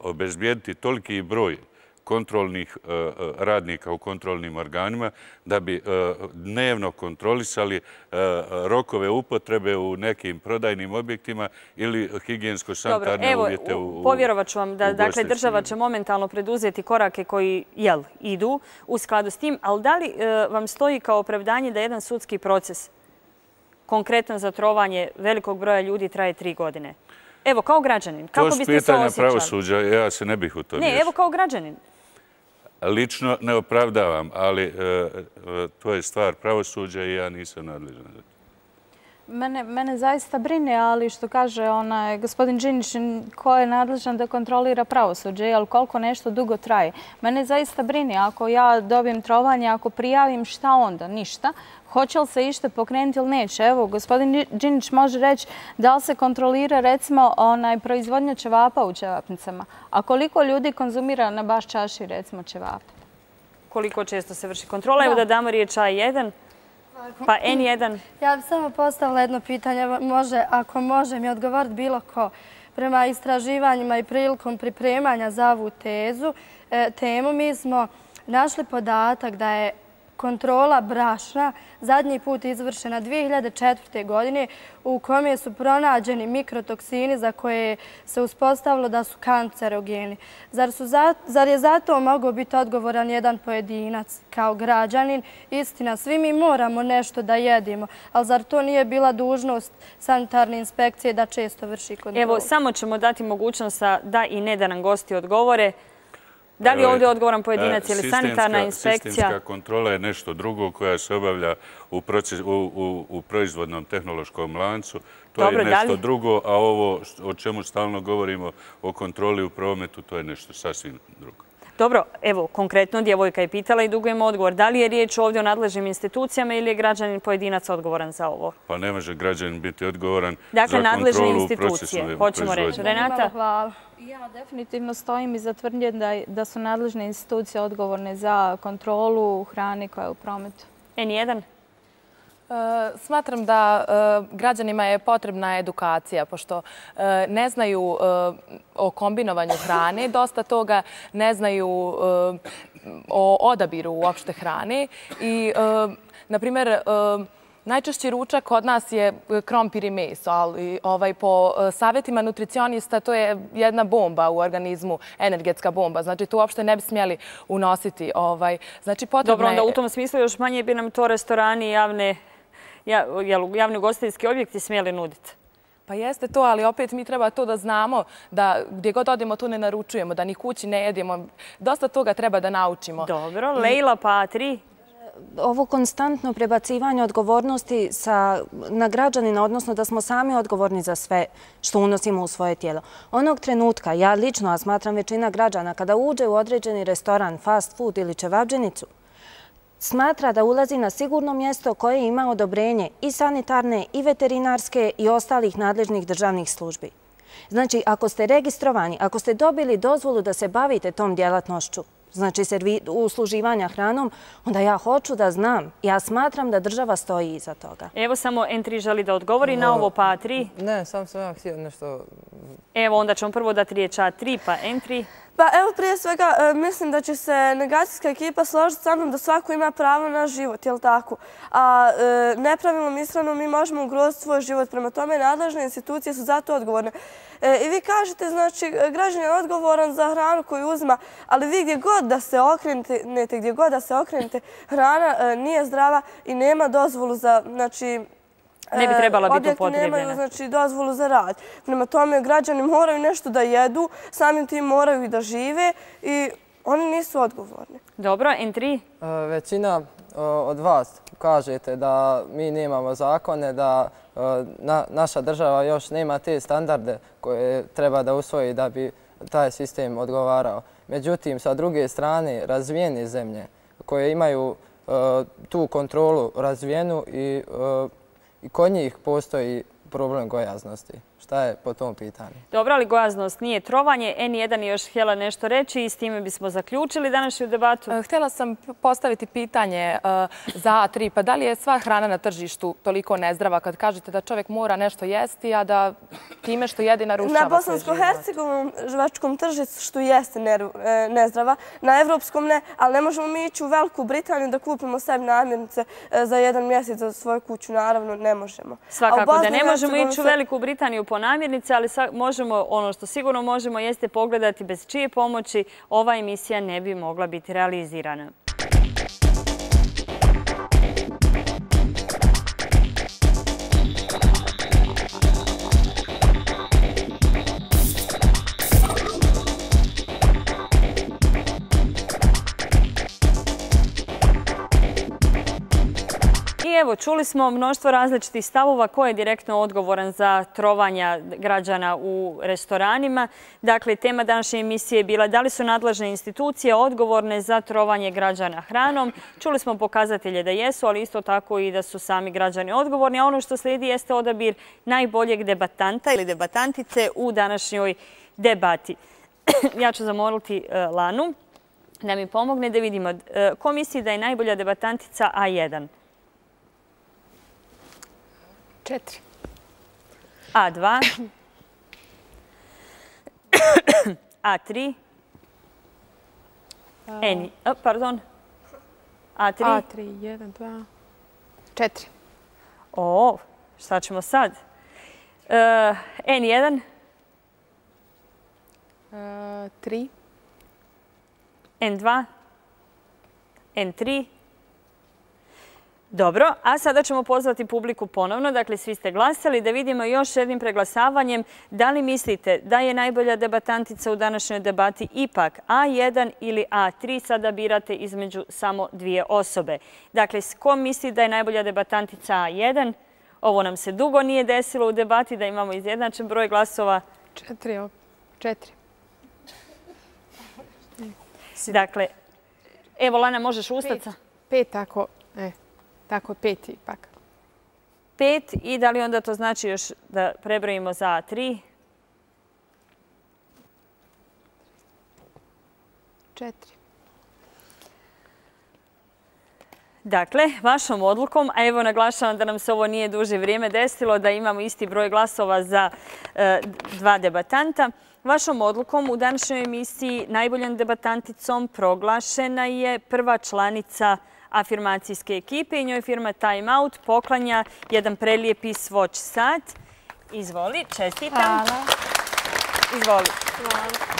obezbijediti toliki broj kontrolnih e, e, radnika u kontrolnim organima da bi e, dnevno kontrolisali rokove upotrebe u nekim prodajnim objektima ili higijensko-sanitarne uvjete u
Evo, povjerovat ću vam da dakle, država će momentalno preduzeti korake koji jel, idu u skladu s tim, ali da li vam stoji kao opravdanje da jedan sudski proces konkretno zatrovanje velikog broja ljudi traje tri godine. Evo, kao građanin, kako biste se osjećali?
To su pitanja pravosuđa, ja se ne bih u to
miješao. Ne, evo kao građanin.
Lično ne opravdavam, ali e, e, to je stvar pravosuđa i ja nisam nadležan za to.
Mene zaista brine, ali što kaže gospodin Đinić, ko je nadležan da kontrolira pravosuđe, jel koliko nešto dugo traje. Mene zaista brine, ako ja dobijem trovanje, ako prijavim, šta onda? Ništa. Hoće li se ište pokrenuti ili neće? Evo, gospodin Đinić može reći da li se kontrolira, recimo, proizvodnja ćevapa u ćevapnicama. A koliko ljudi konzumira na baš čaši, recimo, ćevapa?
Koliko često se vrši kontrola? Evo da damo riječ A1. Pa N1.
Ja bih samo postavila jedno pitanje. Ako može mi odgovoriti bilo ko. Prema istraživanjima i prilikom pripremanja za ovu tezu, e, temu, mi smo našli podatak da je kontrola brašna zadnji put izvršena 2004. godine u kome su pronađeni mikrotoksini za koje se uspostavilo da su kancerogeni. Zar je zato mogao biti odgovoran jedan pojedinac kao građanin? Istina, svi mi moramo nešto da jedimo, ali zar to nije bila dužnost sanitarne inspekcije da često vrši kontrolu?
Evo, samo ćemo dati mogućnost da i ne da nam gosti odgovore. Da li je ovdje odgovoran pojedinac ili sanitarna inspekcija?
Sistemska kontrola je nešto drugo koja se obavlja u proizvodnom tehnološkom lancu. To je nešto drugo, a ovo o čemu stalno govorimo o kontroli u prometu, to je nešto sasvim drugo.
Dobro, evo, konkretno djevojka je pitala i dugujemo odgovor. Da li je riječ ovdje o nadležnim institucijama ili je građanin pojedinac odgovoran za ovo?
Pa ne može građanin biti odgovoran za kontrolu
procesu Dakle, nadležne institucije, hoćemo reći. Renata?
Hvala. Ja definitivno stojim i zatvrnjem da su nadležne institucije odgovorne za kontrolu hrane koja je u prometu.
N1?
E, smatram da e, građanima je potrebna edukacija, pošto e, ne znaju o kombinovanju hrane, [laughs] dosta toga ne znaju o odabiru uopšte hrane. I, na primjer, Najčešći ručak kod nas je krompir i meso, ali ovaj, po savjetima nutricionista to je jedna bomba u organizmu, energetska bomba. Znači, to uopšte ne bi smjeli unositi. Ovaj, znači,
Dobro, onda u tom smislu još manje bi nam to restorani i javne, javni ugostiteljski objekti smjeli nuditi.
Pa jeste to, ali opet mi treba to da znamo, da gdje god odemo to ne naručujemo, da ni kući ne jedemo. Dosta toga treba da naučimo.
Dobro, Lejla Patri,
ovo konstantno prebacivanje odgovornosti na građanina, odnosno da smo sami odgovorni za sve što unosimo u svoje tijelo. Onog trenutka, ja lično, a smatram većina građana, kada uđe u određeni restoran, fast food ili čevabđenicu, smatra da ulazi na sigurno mjesto koje ima odobrenje i sanitarne, i veterinarske, i ostalih nadležnih državnih službi. Znači, ako ste registrovani, ako ste dobili dozvolu da se bavite tom djelatnošću, znači usluživanja hranom, onda ja hoću da znam. Ja smatram da država stoji iza toga.
Evo samo N3 želi da odgovori na ovo pa A3.
Ne, sam sam ja htio nešto...
Evo onda ćemo prvo dati riječ A3 pa N3.
Pa evo prije svega e, mislim da će se negacijska ekipa složiti sa mnom da svako ima pravo na život, jel tako? A e, nepravilnom ispranom mi možemo ugroziti svoj život. Prema tome nadležne institucije su zato odgovorne. E, I vi kažete, znači, građan je odgovoran za hranu koju uzma, ali vi gdje god da se okrenete, gdje god da se okrenete, hrana nije zdrava i nema dozvolu za, znači,
ne bi trebala biti upotrebljena.
Objekti nemaju znači, dozvolu za rad. Prema tome, građani moraju nešto da jedu, samim tim moraju i da žive i oni nisu odgovorni.
Dobro, N3?
E, većina e, od vas kažete da mi nemamo zakone, da na, naša država još nema te standarde koje treba da usvoji da bi taj sistem odgovarao. Međutim, sa druge strane, razvijene zemlje koje imaju tu kontrolu razvijenu i i kod njih postoji problem gojaznosti. Šta je po tom pitanju?
Dobro, ali gojaznost nije trovanje. N1 je još htjela nešto reći i s time bismo zaključili današnju debatu.
E, htjela sam postaviti pitanje e, za A3. Pa da li je sva hrana na tržištu toliko nezdrava kad kažete da čovjek mora nešto jesti, a da time što jedi narušava
Na bosansko-hercegovom žvačkom tržištu jeste e, nezdrava, na evropskom ne, ali ne možemo mi ići u Veliku Britaniju da kupimo sebi namirnice za jedan mjesec za svoju kuću. Naravno, ne možemo.
Svakako da ne možemo ići u Veliku Britaniju po namirnice, ali možemo, ono što sigurno možemo jeste pogledati bez čije pomoći ova emisija ne bi mogla biti realizirana. Evo, čuli smo mnoštvo različitih stavova ko je direktno odgovoran za trovanja građana u restoranima. Dakle, tema današnje emisije je bila da li su nadležne institucije odgovorne za trovanje građana hranom. Čuli smo pokazatelje da jesu, ali isto tako i da su sami građani odgovorni. A ono što slijedi jeste odabir najboljeg debatanta ili debatantice u današnjoj debati. [clears throat] Ja ću zamoliti e, Lanu da mi pomogne da vidimo e, ko misli da je najbolja debatantica A1.
Četiri.
A2. A3. N, pardon.
A3. A3, 1, 2, 4.
O, šta ćemo sad? N1.
3.
N2. N3. Dobro, a sada ćemo pozvati publiku ponovno, dakle svi ste glasali, da vidimo još jednim preglasavanjem da li mislite da je najbolja debatantica u današnjoj debati ipak A1 ili A3, sada birate između samo dvije osobe. Dakle, ko misli da je najbolja debatantica A1? Ovo nam se dugo nije desilo u debati da imamo izjednačen broj glasova.
Četiri, četiri.
Dakle, evo Lana, možeš ustati? Pet,
pet tako, e. Tako, pet ipak.
Pet i da li onda to znači još da prebrojimo za tri?
Četiri.
Dakle, vašom odlukom, a evo naglašavam da nam se ovo nije duže vrijeme desilo, da imamo isti broj glasova za e, dva debatanta. Vašom odlukom u današnjoj emisiji najboljom debatanticom proglašena je prva članica afirmacijske ekipe i njoj firma Time Out poklanja jedan prelijepi Swatch sat. Izvoli, čestitam.
Hvala.
Izvoli. Hvala.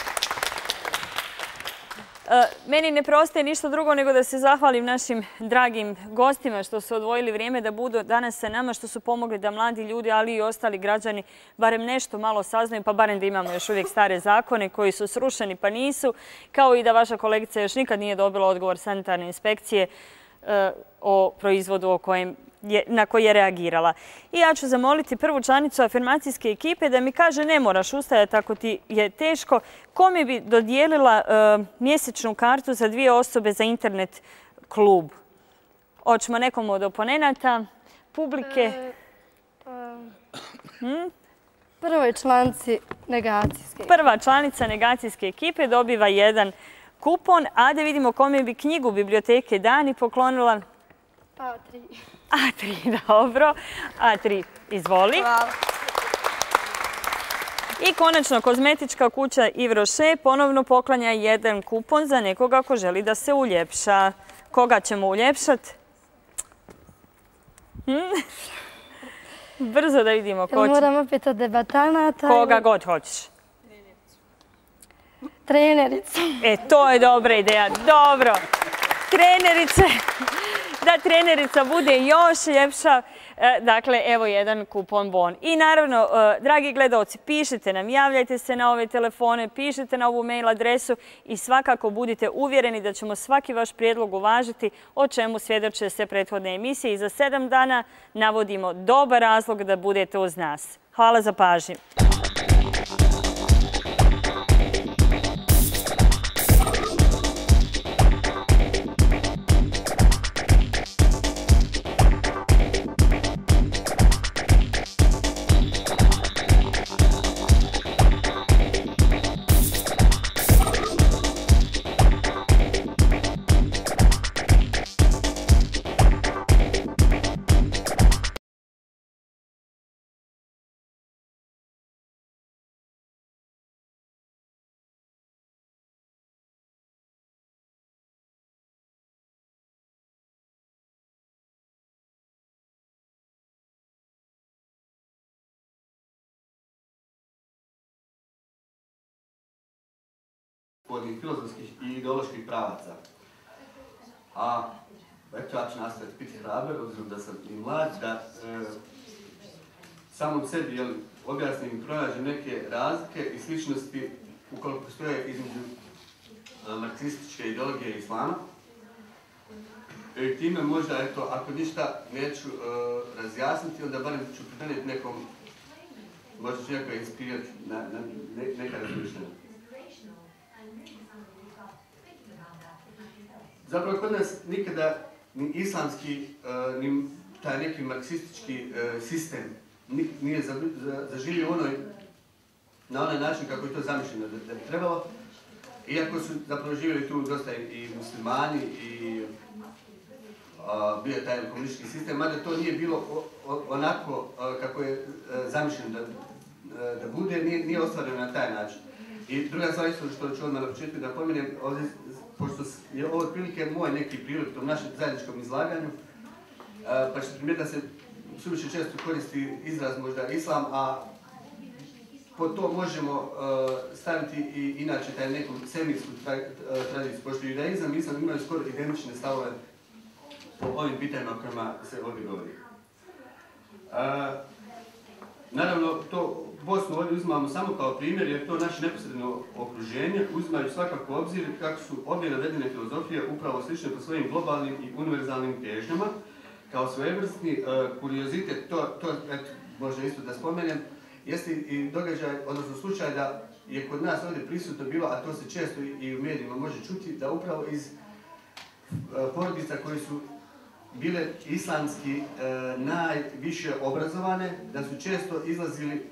E, meni ne prostaje ništa drugo nego da se zahvalim našim dragim gostima što su odvojili vrijeme da budu danas sa nama, što su pomogli da mladi ljudi, ali i ostali građani, barem nešto malo saznaju, pa barem da imamo još uvijek stare zakone koji su srušeni pa nisu, kao i da vaša kolegica još nikad nije dobila odgovor sanitarne inspekcije E, o proizvodu na koji je reagirala. I ja ću zamoliti prvu članicu afirmacijske ekipe da mi kaže ne moraš ustajati ako ti je teško. Kome bi dodijelila e, mjesečnu kartu za dvije osobe za internet klub? Oćemo nekom od oponenata, publike. E,
hm? Prvoj članici negacijske.
Prva članica negacijske ekipe dobiva jedan kupon, a da vidimo kome bi knjigu Biblioteke Dani poklonila.
A3.
A3, dobro. A3, izvoli.
Hvala.
I konačno, kozmetička kuća Ivroše ponovno poklanja jedan kupon za nekoga ko želi da se uljepša. Koga ćemo uljepšati? Hm? Brzo da vidimo ko će.
Moram opet od debatanata.
Koga god hoćeš.
Trenerica. [laughs]
E, to je dobra ideja. Dobro. Trenerice. Da trenerica bude još ljepša. E, dakle, evo jedan kupon bon. I naravno, e, dragi gledalci, pišite nam, javljajte se na ove telefone, pišite na ovu mail adresu i svakako budite uvjereni da ćemo svaki vaš prijedlog uvažiti o čemu svjedoče sve prethodne emisije. I za sedam dana navodimo dobar razlog da budete uz nas. Hvala za pažnju.
Pojedinih filozofskih i ideoloških pravaca. A eto ja ću nastaviti biti hraber, obzirom da sam i mlad, da e, samom sebi jel, objasnim i pronađem neke razlike i sličnosti ukoliko postoje između e, marksističke ideologije islama. I time možda, eto, ako ništa neću e, razjasniti, onda barem ću pridaniti nekom, možda ću nekako inspirirati na neka razmišljanja. Zapravo, kod nas nikada ni islamski, e, ni taj neki marksistički e, sistem nije zaživio onoj, na onaj način kako je to zamišljeno da je trebalo. Iako su zapravo živjeli tu dosta i muslimani i bio je taj komunistički sistem, mada to nije bilo onako e, kako je zamišljeno da, da bude, nije, nije ostvareno na taj način. I druga stvar isto što ću odmah na početku da pomenem, ovdje, pošto je ovo otprilike moj neki prilog tom našem zajedničkom izlaganju, e, pa ćete primijeti da se suviše često koristi izraz možda islam, a po to možemo e, staviti i inače taj neku semijsku e, tradiciju, pošto judaizam i islam imaju skoro identične stavove po ovim pitanjima o kojima se ovdje govori. Naravno, to Bosnu ovdje uzmamo samo kao primjer, jer to naše neposredno okruženje uzmaju svakako obzir kako su obje navedene filozofije upravo slične po svojim globalnim i univerzalnim težnjama, kao svojevrsni uh, kuriozitet, to, to eto, možda isto da spomenem, jeste i događaj, odnosno slučaj da je kod nas ovdje prisutno bilo, a to se često i u medijima može čuti, da upravo iz uh, porodica koji su bile islamski e, najviše obrazovane, da su često izlazili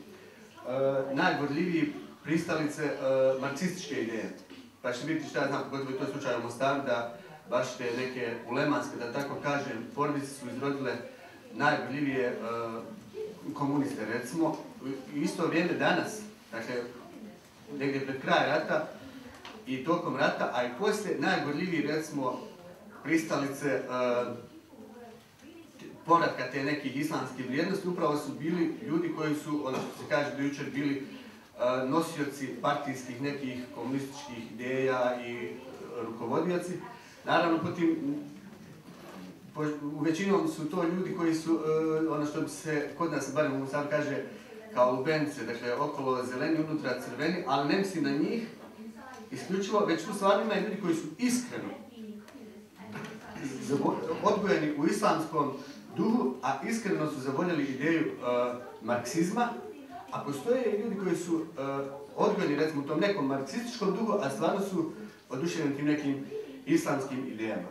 uh, pristalice uh, marksističke ideje. Pa će biti šta ja znam, pogotovo je to slučaj u Mostaru, da baš te neke ulemanske, da tako kažem, formice su izrodile najgorljivije uh, eh, komuniste, recimo, u isto vrijeme danas, dakle, negdje pred kraj rata i tokom rata, a i poslije najgorljiviji, recimo, pristalice uh, povratka te nekih islamskih vrijednosti, upravo su bili ljudi koji su, ono što se kaže do jučer, bili uh, nosioci partijskih nekih komunističkih ideja i uh, rukovodioci. Naravno, potim, po, u većinom su to ljudi koji su, uh, ono što bi se kod nas, barem u sad kaže, kao lubence, dakle, okolo zeleni, unutra crveni, ali ne mislim na njih, isključivo, već tu stvarno ima ljudi koji su iskreno odgojeni u islamskom duhu, a iskreno su zavoljeli ideju uh, marksizma, a postoje ljudi koji su uh, odgojeni, recimo, u tom nekom marksističkom duhu, a stvarno su oduševljeni tim nekim islamskim idejama.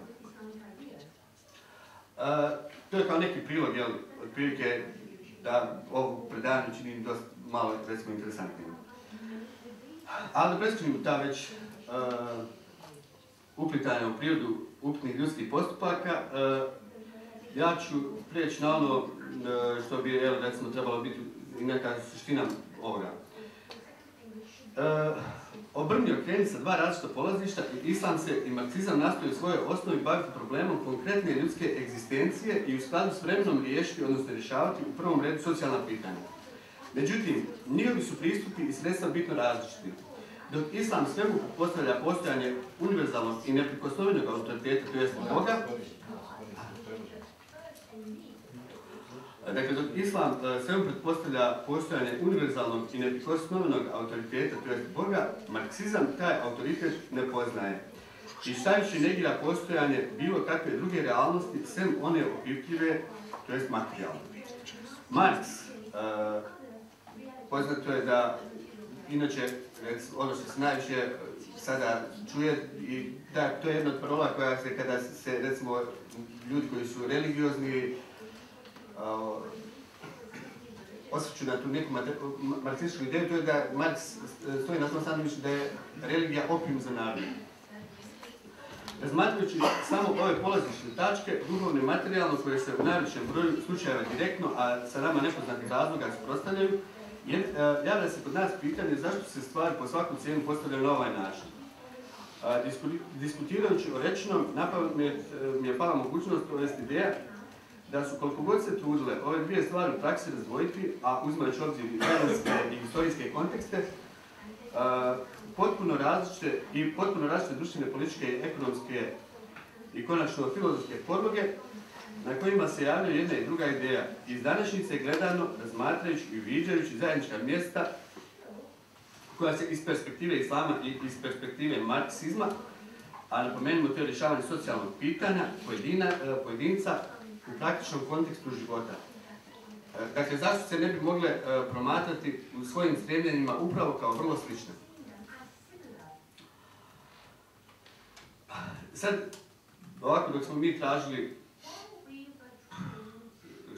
Uh, to je kao neki prilog, jel, otprilike da ovu predavanju čini dosta malo, recimo, interesantnijim. Ali da preskočimo ta već uh, uplitanja u prirodu upitnih ljudskih postupaka, uh, ja ću prijeći na ono e, što bi, evo, recimo, trebalo biti i neka suština ovoga. E, obrni okreni sa dva različita polazišta i islam se i marksizam nastoji u svojoj osnovi baviti problemom konkretne ljudske egzistencije i u skladu s vremenom riješiti, odnosno rješavati u prvom redu socijalna pitanja. Međutim, njihovi su pristupi i sredstva bitno različiti. Dok islam svemu postavlja postojanje univerzalnog i neprikosnovenog autoriteta, to jest Boga, Dakle, dok islam uh, svemu pretpostavlja postojanje univerzalnog i neprikosnovenog autoriteta, to je Boga, marksizam taj autoritet ne poznaje. I šta negira postojanje bilo kakve druge realnosti, sem one opipljive, to je materijalne. Marks, uh, poznato je da, inače, ono što se najviše e, sada čuje, i da, to je jedna od parola koja se, kada se, recimo, ljudi koji su religiozni, uh, osvrću na tu neku marksističku ideju, to je da Marks e, stoji na tom stanovištu da je religija opium za narod. Razmatrajući samo ove polazične tačke, duhovne materijalno koje se u najvećem broju slučajeva direktno, a sa nama nepoznatih razloga se prostavljaju, je, e, javlja se kod nas pitanje zašto se stvari po svaku cijenu postavljaju na ovaj način. Diskutirajući o rečenom, napavno e, mi je pala mogućnost, to jest ideja, da su koliko god se trudile ove dvije stvari u praksi razdvojiti, a uzimajući obzir i vremenske i historijske kontekste, uh, potpuno različite i potpuno različite društvene, političke, ekonomske i konačno filozofske podloge na kojima se javlja jedna i druga ideja. Iz današnjice gledano, razmatrajući i uviđajući zajednička mjesta koja se iz perspektive islama i iz perspektive marksizma a napomenimo to je rješavanje socijalnog pitanja pojedina, e, pojedinca u praktičnom kontekstu života. E, dakle, zašto se ne bi mogle e, promatrati u svojim stremljenjima upravo kao vrlo slične? Pa, sad, ovako dok smo mi tražili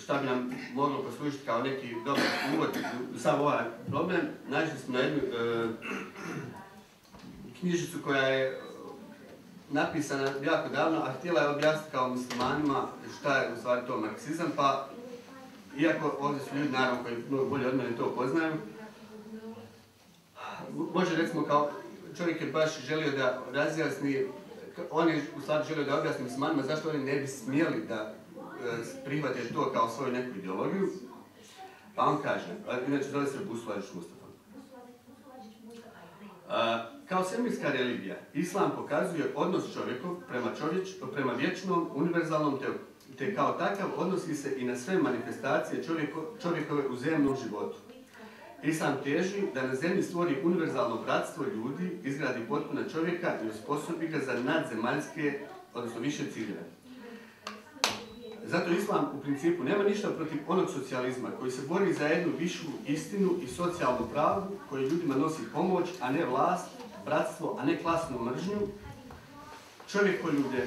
šta bi nam moglo poslužiti kao neki dobar uvod u sav ovaj problem, našli smo na jednu e, knjižicu koja je napisana jako davno, a htjela je objasniti kao muslimanima šta je u stvari to marksizam, pa iako ovdje su ljudi naravno koji mnogo bolje od mene to poznaju, može recimo kao čovjek je baš želio da razjasni, on je u stvari želio da objasni muslimanima zašto oni ne bi smjeli da E, prihvate to kao svoju neku ideologiju, pa on kaže, inače zove se Buslađić Mustafa. Kao semijska religija, Islam pokazuje odnos čovjekov prema, čovječ, prema vječnom, univerzalnom, te, te kao takav odnosi se i na sve manifestacije čovjeko, čovjekove u zemnom životu. Islam teži da na zemlji stvori univerzalno bratstvo ljudi, izgradi potpuna čovjeka i osposobi ga za nadzemaljske, odnosno više ciljeve. Zato Islam u principu nema ništa protiv onog socijalizma koji se bori za jednu višu istinu i socijalnu pravdu koji ljudima nosi pomoć, a ne vlast, bratstvo, a ne klasno mržnju, čovjekoljublje,